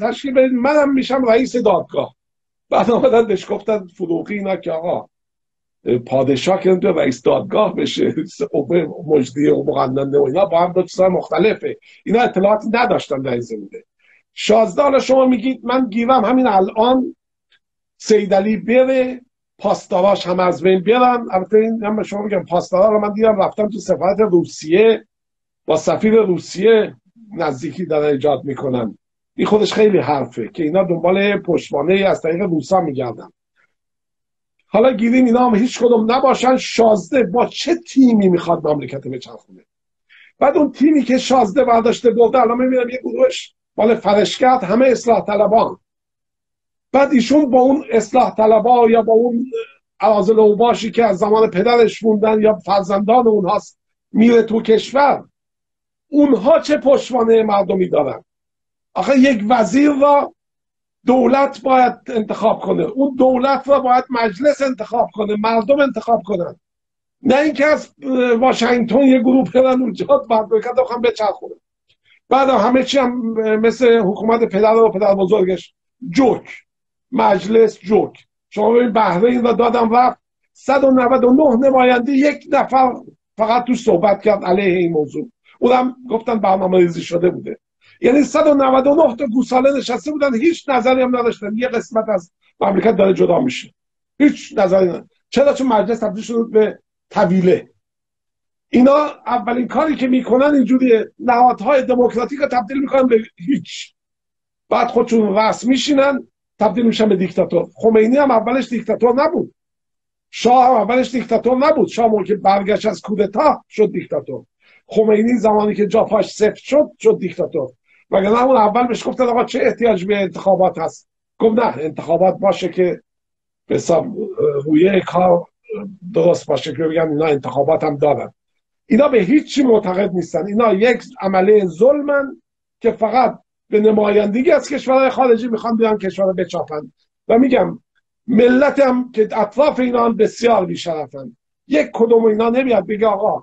تشکیل بدید منم میشم رئیس دادگاه. بعد آمدن بهش گفتن فروغی اینا که آقا پادشاه که تو رئیس دادگاه بشه مجدی و مقننه و اینا با هم دو چیزای مختلفه. اینا اطلاعاتی نداشتن در زمینه. شازده شما میگید من گیرم همین الان سیدلی بره. پاسداراش هم از بین بیارن. البته این هم شما میگم پاسدارا رو من دیدم رفتم تو سفارت روسیه. با سفیر روسیه نزدیکی دارن ایجاد می‌کنن. این خودش خیلی حرفه که اینا دنبال پشتوانه از طریق روسا میگردن. حالا گیریم اینا هم هیچ کدوم نباشن. شازده با چه تیمی می‌خواد مملکت بچرخونه؟ بعد اون تیمی که شازده برداشته برده الان می‌بینم یه گروهش مال فرشگرد همه اصلاح طلبان بعد ایشون با اون اصلاح طلبا یا با اون عرازل اوباشی که از زمان پدرش موندن یا فرزندان اونهاست میره تو کشور اونها چه پشتوانه مردمی دارن؟ آخه یک وزیر را دولت باید انتخاب کنه. اون دولت را باید مجلس انتخاب کنه مردم انتخاب کنن. نه اینکه از واشنگتن یه گروه برن اونجا مملکت بخوام بچرخونه بعد همه چی هم مثل حکومت پدر و پدر بزرگش جوک. مجلس جوک. شما ببین بهره را دادم رفت. 199 نماینده یک نفر فقط تو صحبت کرد علیه این موضوع. اونم گفتن برنامه ریزی شده بوده. یعنی 199 تا گوساله نشسته بودن هیچ نظری هم نداشتن. یه قسمت از مملکت داره جدا میشه. هیچ نظری نداشتن. چرا چون مجلس تبدیل شد به طویله؟ اینا اولین کاری که می‌کنن اینجوری نهادهای دموکراتیک رو تبدیل می‌کنن به هیچ. بعد خودشون رسم میشینن. تبدیل میشن به دیکتاتور. خمینی هم اولش دیکتاتور نبود. شاه هم اولش دیکتاتور نبود. شاه موقع برگشت از کودتا شد دیکتاتور. خمینی زمانی که جاپاش سفت شد شد دیکتاتور. وگرنه اون اول بهش گفتن آقا چه احتیاج به انتخابات هست؟ گفت نه انتخابات باشه که به حساب رویه کار درست باشه که بگن اینا انتخابات هم دارن. اینا به هیچی معتقد نیستن. اینا یک عمله ظلمن که فقط به نمایندگی از کشورهای خارجی می‌خوان بیان کشور بچاپن. و میگم ملت هم که اطراف اینا بسیار بیشرفن. یک کدوم اینا نمیاد بگه آقا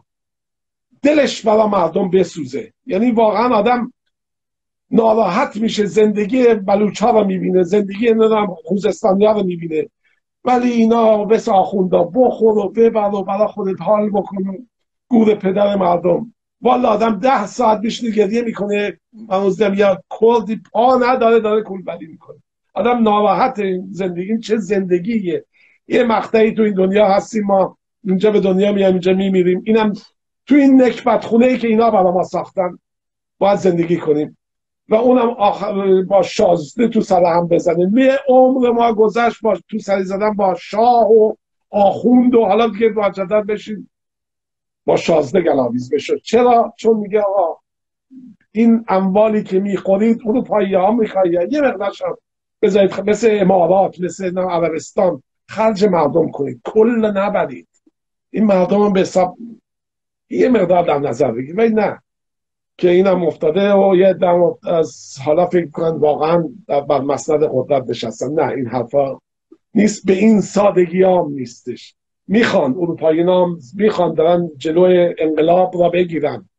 دلش برا مردم بسوزه. یعنی واقعا آدم ناراحت میشه زندگی بلوچ ها رو می‌بینه زندگی نمی‌دونم خوزستانی رو می‌بینه. ولی اینا بس آخوندا بخور و ببر و برا خودت حال بکن گور پدر مردم. والا آدم ده ساعت بیشتر گریه می‌کنه. منوزدم یا کردی پا نداره داره کولبری می‌کنه. آدم ناراحت زندگی چه زندگیه؟ یه مقطعی تو این دنیا هستیم ما. اینجا به دنیا میام اینجا میمیریم. اینم تو این نکبت خونه ای که اینا برا ما ساختن. باید زندگی کنیم. و اونم آخر با شازده تو سر هم بزنه می عمر ما گذشت با تو سری زدن با شاه و آخوند و حالا دیگه مجدد بشین. با شازده گلاویز بشه چرا؟ چون میگه آقا این اموالی که می‌خورید اروپایی ها میخوایی یه مقدارش بذارید مثل امارات مثل عربستان خرج مردم کنید. کل نبرید. این مردم هم به حساب یه مقدار در نظر بگید ولی نه. که اینم افتاده و یه دم از حالا فکر کنن واقعا بر مسند قدرت نشستن. نه این حرفا نیست. به این سادگی هم نیستش. می‌خوان اروپایی نام می‌خوان دارن جلوی انقلاب را بگیرن.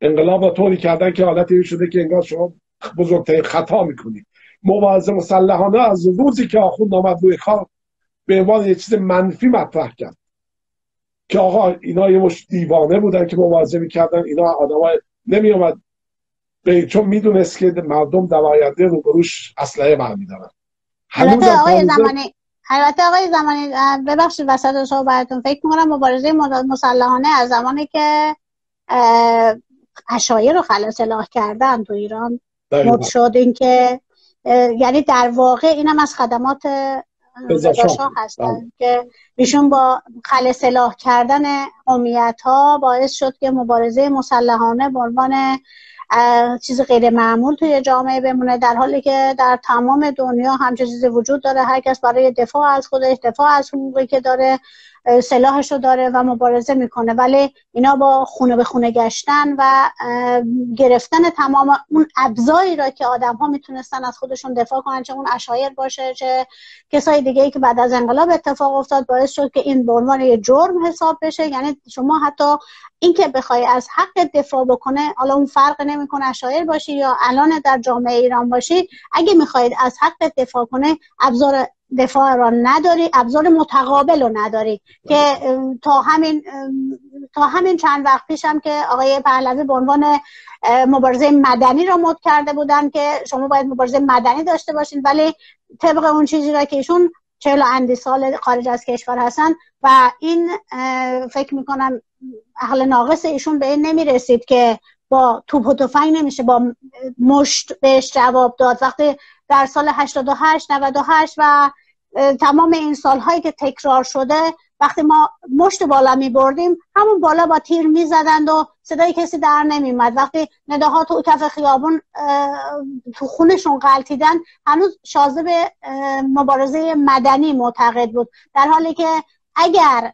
انقلاب را طوری کردن که حالتی شده که انگار شما بزرگترین خطا می‌کنید مبارزه مسلحانه از روزی که آخوند آمد روی کار به عنوان یه چیز منفی مطرح کرد. که آقا اینا یه مش دیوانه بودن که مبارزه می‌کردن اینا آدمای نمی اومد به چون می‌دونست که مردم در آینده روبروش اسلحه برمیدارن. البته آقای زمانی البته آقای زمانی ببخشید وسط براتون. فکر می‌کنم مبارزه مسلحانه از زمانی که اشایر رو خلاص اله کردن تو ایران. مد شد اینکه یعنی در واقع اینم از خدمات رضا هستن بله. که ایشون با خل سلاح کردن قومیت ها باعث شد که مبارزه مسلحانه به عنوان چیز غیر معمول توی جامعه بمونه در حالی که در تمام دنیا همچه چیزی وجود داره. هر کس برای دفاع از خودش دفاع از حقوقی که داره. سلاحش رو داره و مبارزه می‌کنه. ولی اینا با خونه به خونه گشتن و گرفتن تمام اون ابزاری را که آدم ها می‌تونستن از خودشون دفاع کنن چه اون اشایر باشه چه کسای دیگه ای که بعد از انقلاب اتفاق افتاد باعث شد که این به عنوان یه جرم حساب بشه. یعنی شما حتی اینکه بخوای از حق دفاع بکنه حالا اون فرق نمی‌کنه اشایر باشی یا الان در جامعه ایران باشی اگه می‌خواید از حق دفاع کنه ابزار دفاع را نداری ابزار متقابل رو نداری. که تا همین تا همین چند وقت پیشم که آقای پهلوی به عنوان مبارزه مدنی را مد کرده بودن که شما باید مبارزه مدنی داشته باشین ولی طبق اون چیزی را که ایشون چهل اندی سال خارج از کشور هستن و این فکر می‌کنم اهل ناقص ایشون به این نمی‌رسید که با توپ و تفنگ نمیشه با مشت بهش جواب داد. وقتی در سال 88 98 و تمام این سالهایی که تکرار شده وقتی ما مشت بالا می بردیم همون بالا با تیر می زدند و صدای کسی در نمیمد وقتی نداها تو کف خیابون تو خونشون قلتیدن هنوز شازه به مبارزه مدنی معتقد بود. در حالی که اگر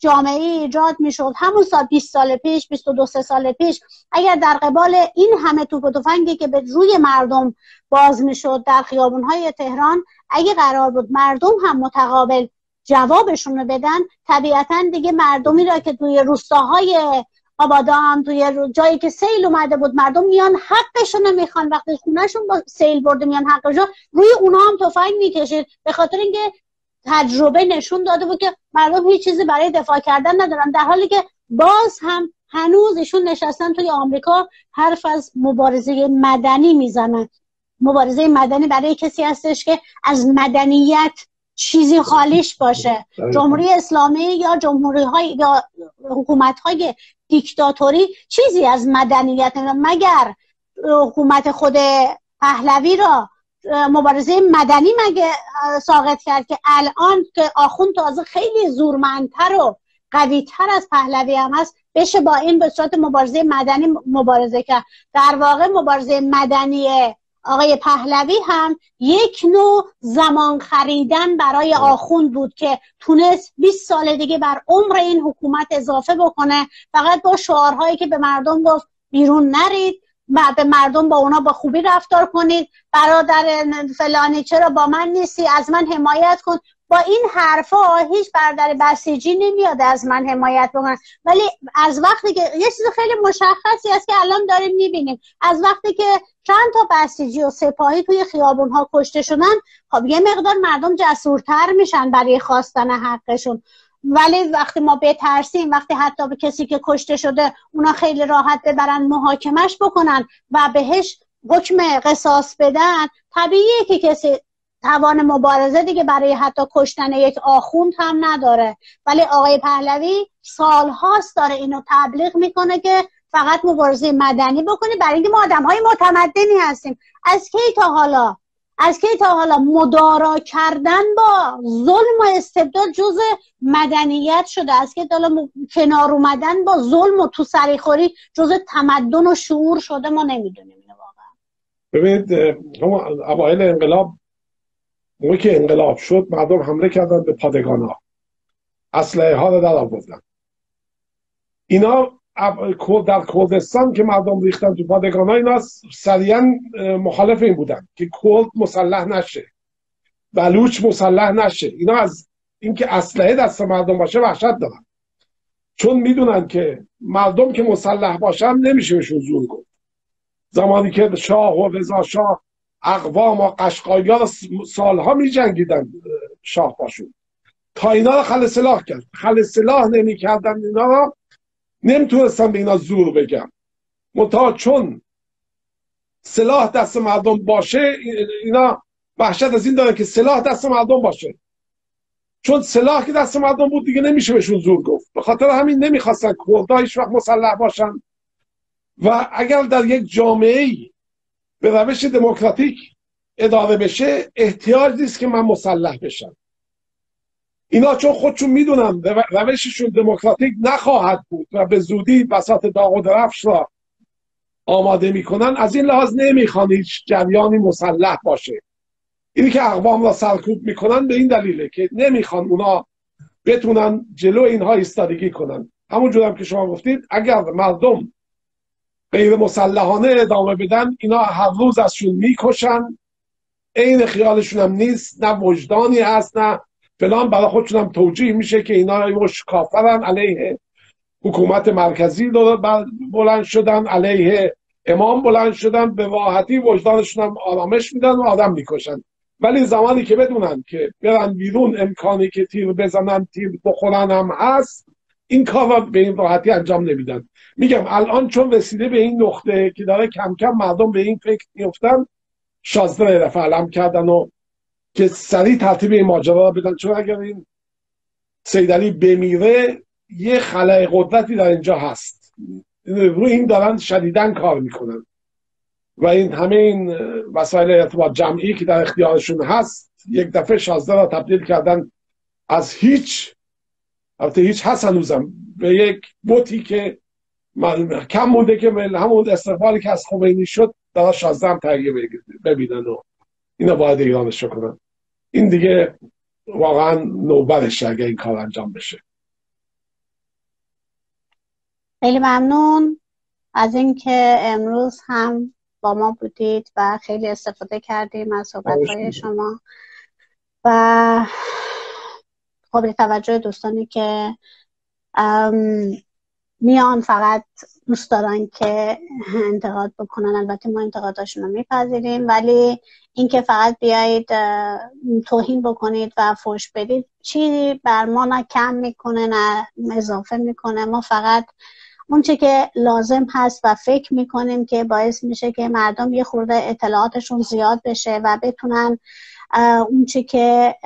جامعه ایجاد می‌شد. همون سال 20 سال پیش 22 سال پیش اگر در قبال این همه توپ و تفنگی که به روی مردم باز می‌شد در خیابون های تهران اگه قرار بود مردم هم متقابل جوابشون رو بدن طبیعتا دیگه مردمی را که توی روستاهای آبادان توی جایی که سیل اومده بود مردم میان حقشون رو می‌خوان. وقتی خونهشون با سیل برده میان حقشون روی اونا هم تفنگ می‌کشید. به خاطر اینکه تجربه نشون داده بود که مردم هیچ چیزی برای دفاع کردن ندارن. در حالی که باز هم هنوز ایشون نشستن توی آمریکا حرف از مبارزه مدنی می‌زنن. مبارزه مدنی برای کسی هستش که از مدنیت چیزی خالیش باشه. جمهوری اسلامی یا جمهوری های یا حکومت های دیکتاتوری چیزی از مدنیت مگر حکومت خود پهلوی را مبارزه مدنی مگه ساقط کرد که الان که آخون تازه خیلی زورمندتر و قویتر از پهلوی هم هست بشه با این به صورت مبارزه مدنی مبارزه کرد. در واقع مبارزه مدنی آقای پهلوی هم یک نوع زمان خریدن برای آخوند بود که تونست 20 سال دیگه بر عمر این حکومت اضافه بکنه. فقط با شعارهایی که به مردم گفت بیرون نرید. به مردم با اونا با خوبی رفتار کنید برادر فلانی چرا با من نیستی؟ از من حمایت کن. با این حرفا هیچ برادر بسیجی نمیاد از من حمایت بکنن ولی از وقتی که یه چیز خیلی مشخصی است که الان داریم می‌بینیم. از وقتی که چند تا بسیجی و سپاهی توی خیابون ها کشته شدن خب یه مقدار مردم جسورتر میشن برای خواستن حقشون. ولی وقتی ما بترسیم وقتی حتی به کسی که کشته شده اونا خیلی راحت ببرن محاکمش بکنن و بهش حکم قصاص بدن طبیعیه که کسی توان مبارزه دیگه برای حتی کشتن یک آخوند هم نداره. ولی آقای پهلوی سالهاست داره اینو تبلیغ می‌کنه که فقط مبارزه مدنی بکنی برای اینکه ما آدم های متمدنی هستیم. از کی تا حالا؟ از کی تا حالا مدارا کردن با ظلم و استبداد جز مدنیت شده. از که حالا کنار اومدن با ظلم و تو سریخوری جز تمدن و شعور شده ما نمی‌دونیم اینو واقعا. ببینید اوایل انقلاب موقعی که انقلاب شد مردم حمله کردن به پادگان ها اسلحه ها رو در آوردن. اینا در کردستان که مردم ریختن تو پادگان ها اینا سریعا مخالف این بودن که کرد مسلح نشه. بلوچ مسلح نشه. اینا از اینکه اسلحه دست مردم باشه وحشت دارن. چون می‌دونن که مردم که مسلح باشن نمیشه بهشون زور گفت. زمانی که شاه و رضا شاه اقوام و قشقایا سالها می جنگیدن شاه باشون. تا اینا رو خل سلاح کرد. خل سلاح نمی کردن اینا رو نمی‌تونستم به اینا زور بگم. منتها چون سلاح دست مردم باشه اینا وحشت از این دارن که سلاح دست مردم باشه. چون سلاح که دست مردم بود دیگه نمیشه بهشون زور گفت. به خاطر همین نمی‌خواستن کردها هیچ وقت مسلح باشن. و اگر در یک جامعه به روش دموکراتیک اداره بشه احتیاج نیست که من مسلح بشم. اینا چون خودشون می‌دونن روششون دموکراتیک نخواهد بود و به زودی بساط داغ و درفش را آماده می‌کنن از این لحاظ نمی‌خوان هیچ جریانی مسلح باشه. اینی که اقوام را سرکوب می‌کنن به این دلیله که نمی‌خوان اونا بتونن جلو اینها ایستادگی کنن. همون هم که شما گفتید اگر مردم غیر مسلحانه ادامه بدن اینا هر روز ازشون می‌کشن. عین خیالشون هم نیست نه وجدانی هست نه فلان برای خودشون توجیه میشه که اینا مش کافرن علیه حکومت مرکزی بلند شدن علیه امام بلند شدن به واحتی وجدانشون هم آرامش میدن و آدم می‌کشن. ولی زمانی که بدونن که برن بیرون امکانی که تیر بزنن تیر بخورن هم هست این کار به این راحتی انجام نمیدن. میگم الان چون رسیده به این نقطه که داره کم کم مردم به این فکر میفتن شازده رفع علم کردن و که سریع ترتیب این ماجرا بدن. چون اگر این سیدلی بمیره یه خلای قدرتی در اینجا هست. روی این دارن شدیدن کار می‌کنن. و این همه این وسایل ارتباط جمعی که در اختیارشون هست یک دفعه شازده را تبدیل کردن از هیچ البته هیچ هست هنوزم به یک بوتی که کم مونده که همون استقبالی که از خمینی شد در شازده هم تغییر ببینن و اینا باید ایرانش کنن. این دیگه واقعا نوبرشه اگه این کار انجام بشه. خیلی ممنون از اینکه امروز هم با ما بودید و خیلی استفاده کردیم از صحبت های شما. و خب توجه دوستانی که میان فقط دوست دارن که انتقاد بکنن. البته ما انتقاداشون رو میپذیریم ولی اینکه فقط بیایید توهین بکنید و فوش بدید چی بر ما نه کم می‌کنه نه اضافه می‌کنه. ما فقط اونچه که لازم هست و فکر می‌کنیم که باعث میشه که مردم یه خورده اطلاعاتشون زیاد بشه و بتونن اونچه که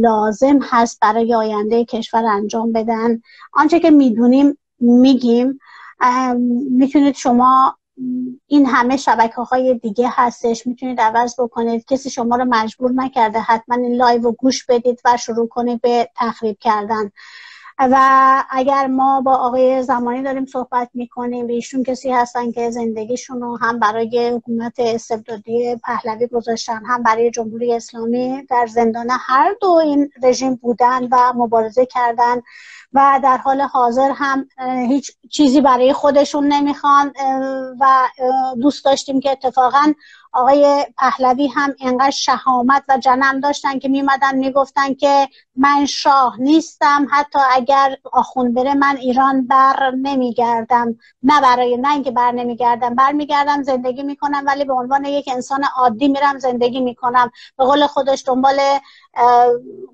لازم هست برای آینده کشور انجام بدن. آنچه که می‌دونیم میگیم. می‌تونید شما این همه شبکه های دیگه هستش می‌تونید عوض بکنید. کسی شما رو مجبور نکرده حتما این live رو گوش بدید و شروع کنید به تخریب کردن. و اگر ما با آقای زمانی داریم صحبت می‌کنیم ایشون کسی هستن که زندگیشون رو هم برای حکومت استبدادی پهلوی گذاشتن هم برای جمهوری اسلامی در زندان هر دو این رژیم بودن و مبارزه کردن. و در حال حاضر هم هیچ چیزی برای خودشون نمی‌خوان و دوست داشتیم که اتفاقا آقای پهلوی هم انقدر شهامت و جنم داشتن که میمدن می‌گفتن که من شاه نیستم حتی اگر آخون بره من ایران بر نمیگردم. نه برای نه اینکه بر نمیگردم بر میگردم زندگی می‌کنم ولی به عنوان یک انسان عادی میرم زندگی می‌کنم. به قول خودش دنبال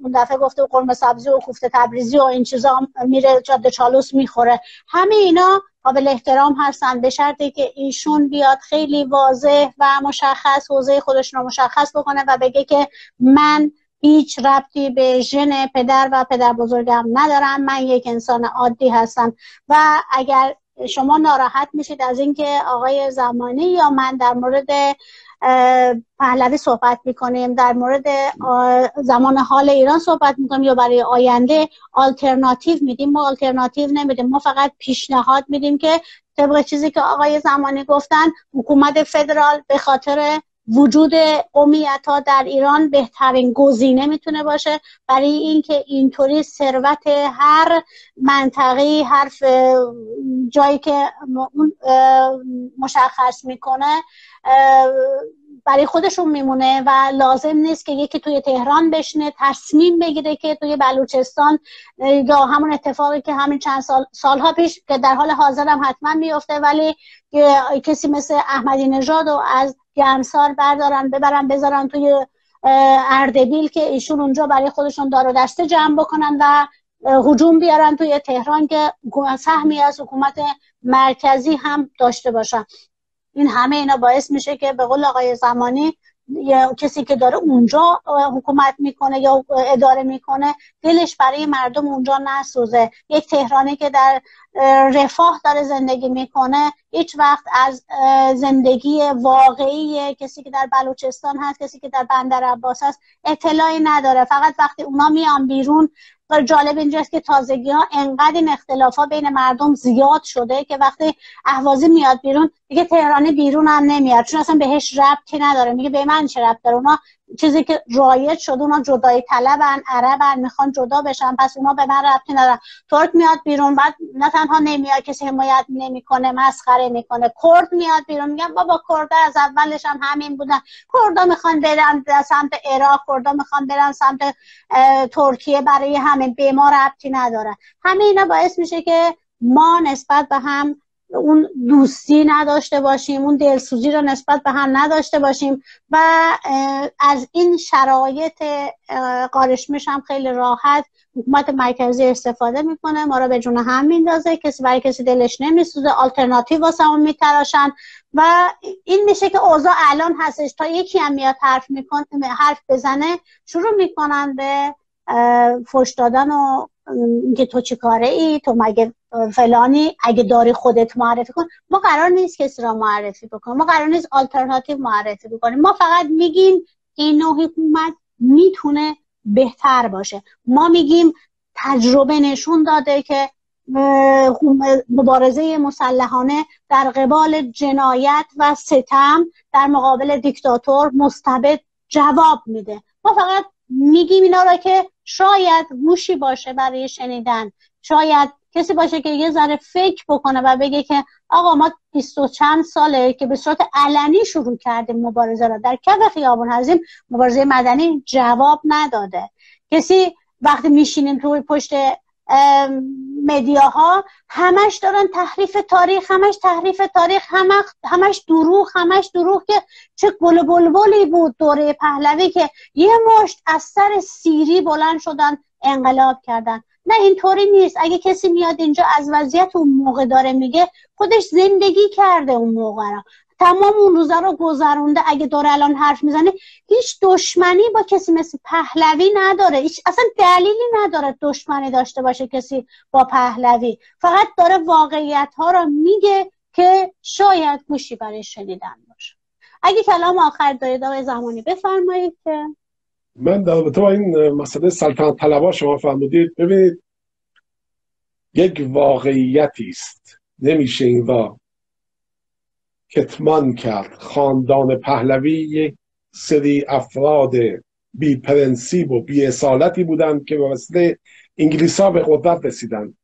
اون دفعه گفته قرمه سبزی و کوفته تبریزی و این چیزا میره جاده چالوس می‌خوره. همه اینا قابل احترام هستن. به شرطی که ایشون بیاد خیلی واضح و مشخص حوزه خودش رو مشخص بکنه و بگه که من هیچ ربطی به ژن پدر و پدر بزرگم ندارم. من یک انسان عادی هستم. و اگر شما ناراحت میشید از اینکه آقای زمانی یا من در مورد پهلوی صحبت می‌کنیم در مورد زمان حال ایران صحبت می‌کنیم یا برای آینده آلترناتیو میدیم. ما آلترناتیو نمیدیم. ما فقط پیشنهاد میدیم که طبق چیزی که آقای زمانی گفتن حکومت فدرال به خاطر وجود قومیت ها در ایران بهترین گزینه می‌تونه باشه. برای اینکه اینطوری ثروت هر منطقی هر جایی که مشخص می‌کنه برای خودشون میمونه و لازم نیست که یکی توی تهران بشنه تصمیم بگیره که توی بلوچستان یا همون اتفاقی که همین چند سال سالها پیش که در حال حاضر هم حتما میفته ولی کسی مثل احمدی نژاد و از گرمسار بردارن ببرن بذارن توی اردبیل که ایشون اونجا برای خودشون دار و دسته جمع بکنن و هجوم بیارن توی تهران که سهمی از حکومت مرکزی هم داشته باشن. این همه اینا باعث میشه که به قول آقای زمانی یا کسی که داره اونجا حکومت می‌کنه یا اداره می‌کنه دلش برای مردم اونجا نسوزه. یک تهرانی که در رفاه داره زندگی می‌کنه هیچ وقت از زندگی واقعی کسی که در بلوچستان هست کسی که در بندر عباس هست اطلاعی نداره. فقط وقتی اونا میان بیرون جالب اینجاست که تازگی ها انقدر این اختلاف ها بین مردم زیاد شده که وقتی اهوازی میاد بیرون دیگه تهرانی بیرون هم نمیاد. چون اصلا بهش ربطی نداره. میگه به من چه ربط داره؟ اونا چیزی که رایج شده اونا جدای طلبن عربن می‌خوان جدا بشن پس اونا به من ربطی ندارن. ترک میاد بیرون بعد نه تنها نمیاد کسی حمایت نمی‌کنه مسخره می‌کنه. کرد میاد بیرون میگن بابا کرده از اولش هم همین بودن کردا می‌خوان برن سمت عراق کردا می‌خوان برن سمت ترکیه برای همه به ما ربطی نداره. همه اینا باعث میشه که ما نسبت به هم اون دوستی نداشته باشیم اون دلسوزی رو نسبت به هم نداشته باشیم و از این شرایط قارشمش هم خیلی راحت حکومت مرکزی استفاده می‌کنه ما رو به جون هم میندازه کسی برای کسی دلش نمیسوزه آلترناتیو واسه همون میتراشن و این میشه که اوضاع الان هستش. تا یکی هم میاد حرف می‌کنه حرف بزنه شروع می‌کنن به فش دادن و اینکه تو چی کاره ای؟ تو مگه فلانی اگه داری خودت معرفی کن ما قرار نیست کسی را معرفی بکنیم. ما قرار نیست آلترناتیو معرفی بکنیم. ما فقط میگیم این نوع حکومت می‌تونه بهتر باشه. ما میگیم تجربه نشون داده که مبارزه مسلحانه در قبال جنایت و ستم در مقابل دیکتاتور مستبد جواب میده. ما فقط میگیم اینا را که شاید گوشی باشه برای شنیدن. شاید کسی باشه که یه ذره فکر بکنه و بگه که آقا ما بیست و چند ساله که به صورت علنی شروع کردیم مبارزه را. در کف خیابون هستیم مبارزه مدنی جواب نداده. کسی وقتی میشینیم توی پشت مدیاها همش دارن تحریف تاریخ همش تحریف تاریخ همش, همش دروغ همش دروغ که چه گل بلبلی بود دوره پهلوی که یه مشت از سر سیری بلند شدن انقلاب کردن. نه اینطوری نیست. اگه کسی میاد اینجا از وضعیت اون موقع داره میگه خودش زندگی کرده اون موقع را تمام اون روزا رو گذرونده. اگه داره الان حرف می‌زنه هیچ دشمنی با کسی مثل پهلوی نداره. هیچ اصلا دلیلی نداره دشمنی داشته باشه کسی با پهلوی. فقط داره واقعیت ها رو میگه که شاید گوشی برای شنیدن باشه. اگه کلام آخر دارید آقای زمانی بفرمایید که من در تو این مسئله سلطنت طلبا شما فرمودید. ببینید یک واقعیتی است. نمیشه این را کتمان کرد. خاندان پهلوی یک سری افراد بی پرنسیب و بی اصالتی بودند که به وسیله انگلیس ها به قدرت رسیدند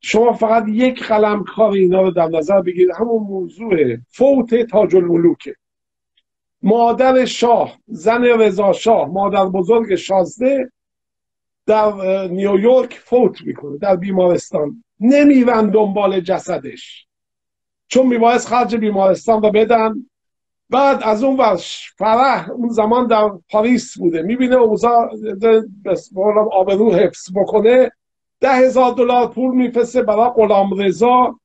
شما فقط یک قلم کار اینا رو در نظر بگیرید. همون موضوع فوت تاج الملوکه. مادر شاه زن رضا شاه مادر بزرگ شازده در نیویورک فوت می‌کنه در بیمارستان. نمیرن دنبال جسدش. چون میبایست خرج بیمارستان رو بدن. بعد از اون ورش فرح اون زمان در پاریس بوده. می‌بینه اوضاع آبرو حفظ بکنه. ده هزار دلار پول میفرسته برای غلام رضا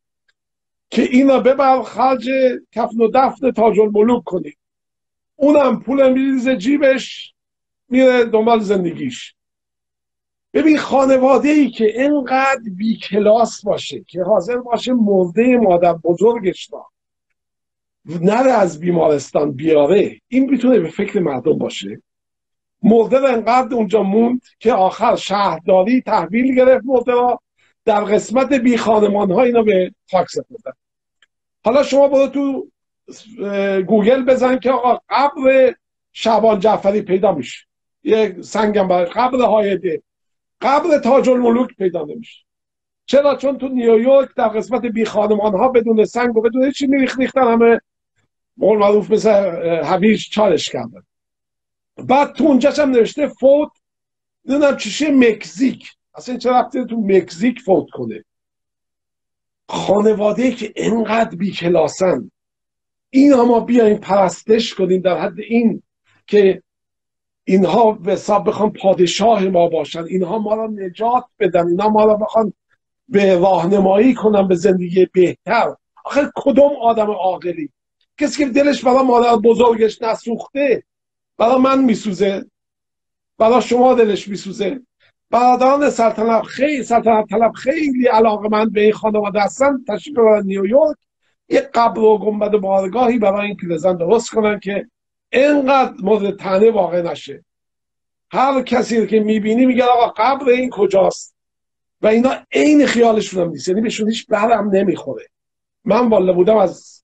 که اینا ببر خرج کفن و دفن تاج الملوک کنید اونم پول میریزه جیبش میره دنبال زندگیش. ببین خانواده ای که انقدر بی کلاس باشه که حاضر باشه مرده مادر بزرگش را نره از بیمارستان بیاره این می‌تونه به فکر مردم باشه. مرده رو انقدر اونجا موند که آخر شهرداری تحویل گرفت مرده را در قسمت بی خانمان ها اینا به خاک سپردن حالا شما برو تو گوگل بزن که آقا قبر شعبان جعفری پیدا میشه. یه سنگم برای قبر هایده قبر تاج الملوک پیدا نمیشه. چرا؟ چون تو نیویورک در قسمت بی خانمان ها بدون سنگ و بدون چی میریخ ریختن همه. به قول معروف مثل هویج چالش کردن. بعد تو اونجاش هم نوشته فوت نمی‌دونم چیشه مکزیک. اصلا چرا رفته تو مکزیک فوت کنه؟ خانواده که انقدر بی کلاسن این ما بیایم پرستش کنیم در حد این که اینها به حساب بخوان پادشاه ما باشن. اینها ما را نجات بدن. اینها ما را بخوان به راهنمایی کنن به زندگی بهتر. آخه کدوم آدم عاقلی؟ کسی که دلش برای مادر بزرگش نسوخته برای من میسوزه. برای شما دلش میسوزه. برادران سلطنت خیلی سلطنت طلب خیلی علاقه من به این خانواده هستن. تشریف نیویورک. یک قبر و گنبد بارگاهی برای این پیرزن درست کنن که اینقدر مورد تنه واقع نشه. هر کسی که می‌بینی میگه آقا قبر این کجاست؟ و اینا عین خیالشون هم نیست. یعنی بهشون هیچ برم نمی‌خوره. من والا بودم از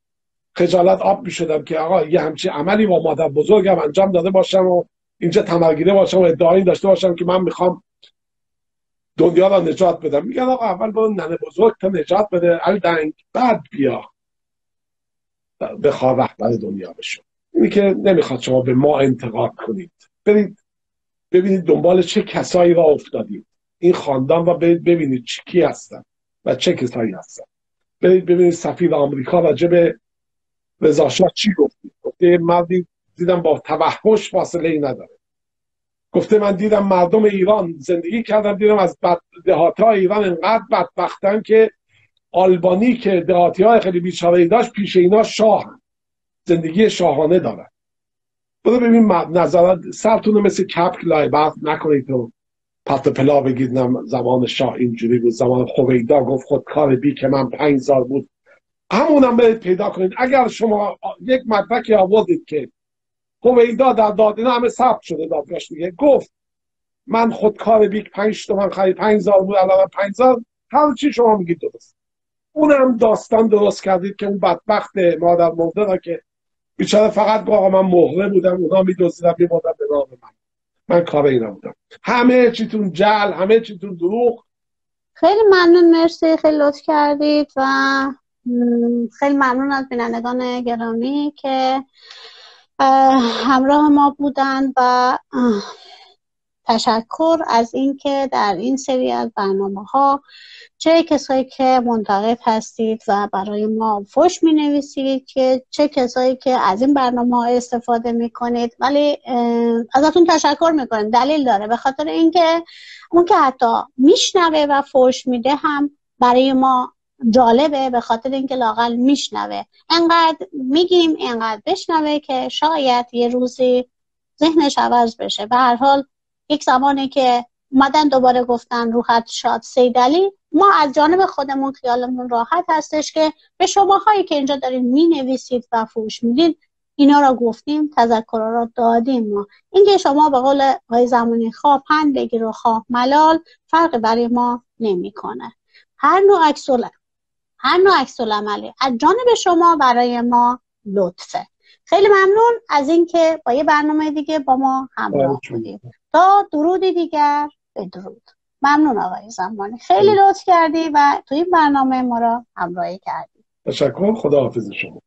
خجالت آب می‌شدم که آقا یه همچی عملی با مادر بزرگم انجام داده باشم و اینجا تمرگیره باشم و ادعایی داشته باشم که من می‌خوام دنیا را نجات بدم. میگن آقا اول با ننه بزرگ تا نجات بده. دنگ بعد بیا. بخواه رهبر دنیا بشون اینی که نمی‌خواد شما به ما انتقاد کنید. برید ببینید دنبال چه کسایی را افتادید. این خاندان را برید ببینید چی کی هستن و چه کسایی هستن. برید ببینید سفیر آمریکا راجع به رضا چی گفتید گفته مردی دیدم با توحش فاصله ای نداره. گفته من دیدم مردم ایران زندگی کردم دیدم از بد... ایران انقدر بدبختن که آلبانی که دهاتی های خیلی بیچاره داشت پیش اینا شاه زندگی شاهانه دارن. برو ببین نظرات سرتون مثل کپک لای بعد نکنید تو پت پلا بگید زمان شاه اینجوری بود زمان خویدا گفت خود کار بی که من پنج سال بود. همونم برید پیدا کنید. اگر شما یک مدرکی آوردید که هویدا در داد اینا همه ثبت شده دادگاش میگه گفت من خودکار بیک پنج تومن خرید پنج زار بود الان پنج زار هر چی شما میگید درست. اونم داستان درست کردید که اون بدبخت مادر مرده را که بیچاره فقط گفت آقا من مهره بودم اونا میدزدیدن میبردن به نام من. من کار اینا بودم. همه چیتون جل همه چیتون دروغ. خیلی ممنون مرسی خیلی لطف کردید و خیلی ممنون از بینندگان گرامی که همراه ما بودند و تشکر از اینکه در این سری از برنامه ها چه کسایی که منتقد هستید و برای ما فش می نویسید که چه کسایی که از این برنامه ها استفاده می کنید ولی ازتون تشکر می کنیم دلیل داره. به خاطر اینکه اون که حتی میشنوه و فش میده هم برای ما جالبه. به خاطر اینکه لاقل میشنوه. انقدر میگیم انقدر بشنوه که شاید یه روزی ذهنش عوض بشه. به هر حال یک زمانی که اومدن دوباره گفتن روحت شاد سیدلی ما از جانب خودمون خیالمون راحت هستش که به شماهایی که اینجا دارین می نویسید و فوش میدین اینا را گفتیم تذکر را دادیم ما. اینکه شما به قول آقای زمانی خواه پند بگیر و خواه ملال فرق برای ما نمی‌کنه. هر نوع عکس هر نوع عکس از جانب شما برای ما لطفه. خیلی ممنون از اینکه با یه برنامه دیگه با ما همراه بودید تا درودی دیگر بدرود ممنون آقای زمانی. خیلی لطف کردی و تو این برنامه ما را همراهی کردی. تشکر. خدا حافظ شما.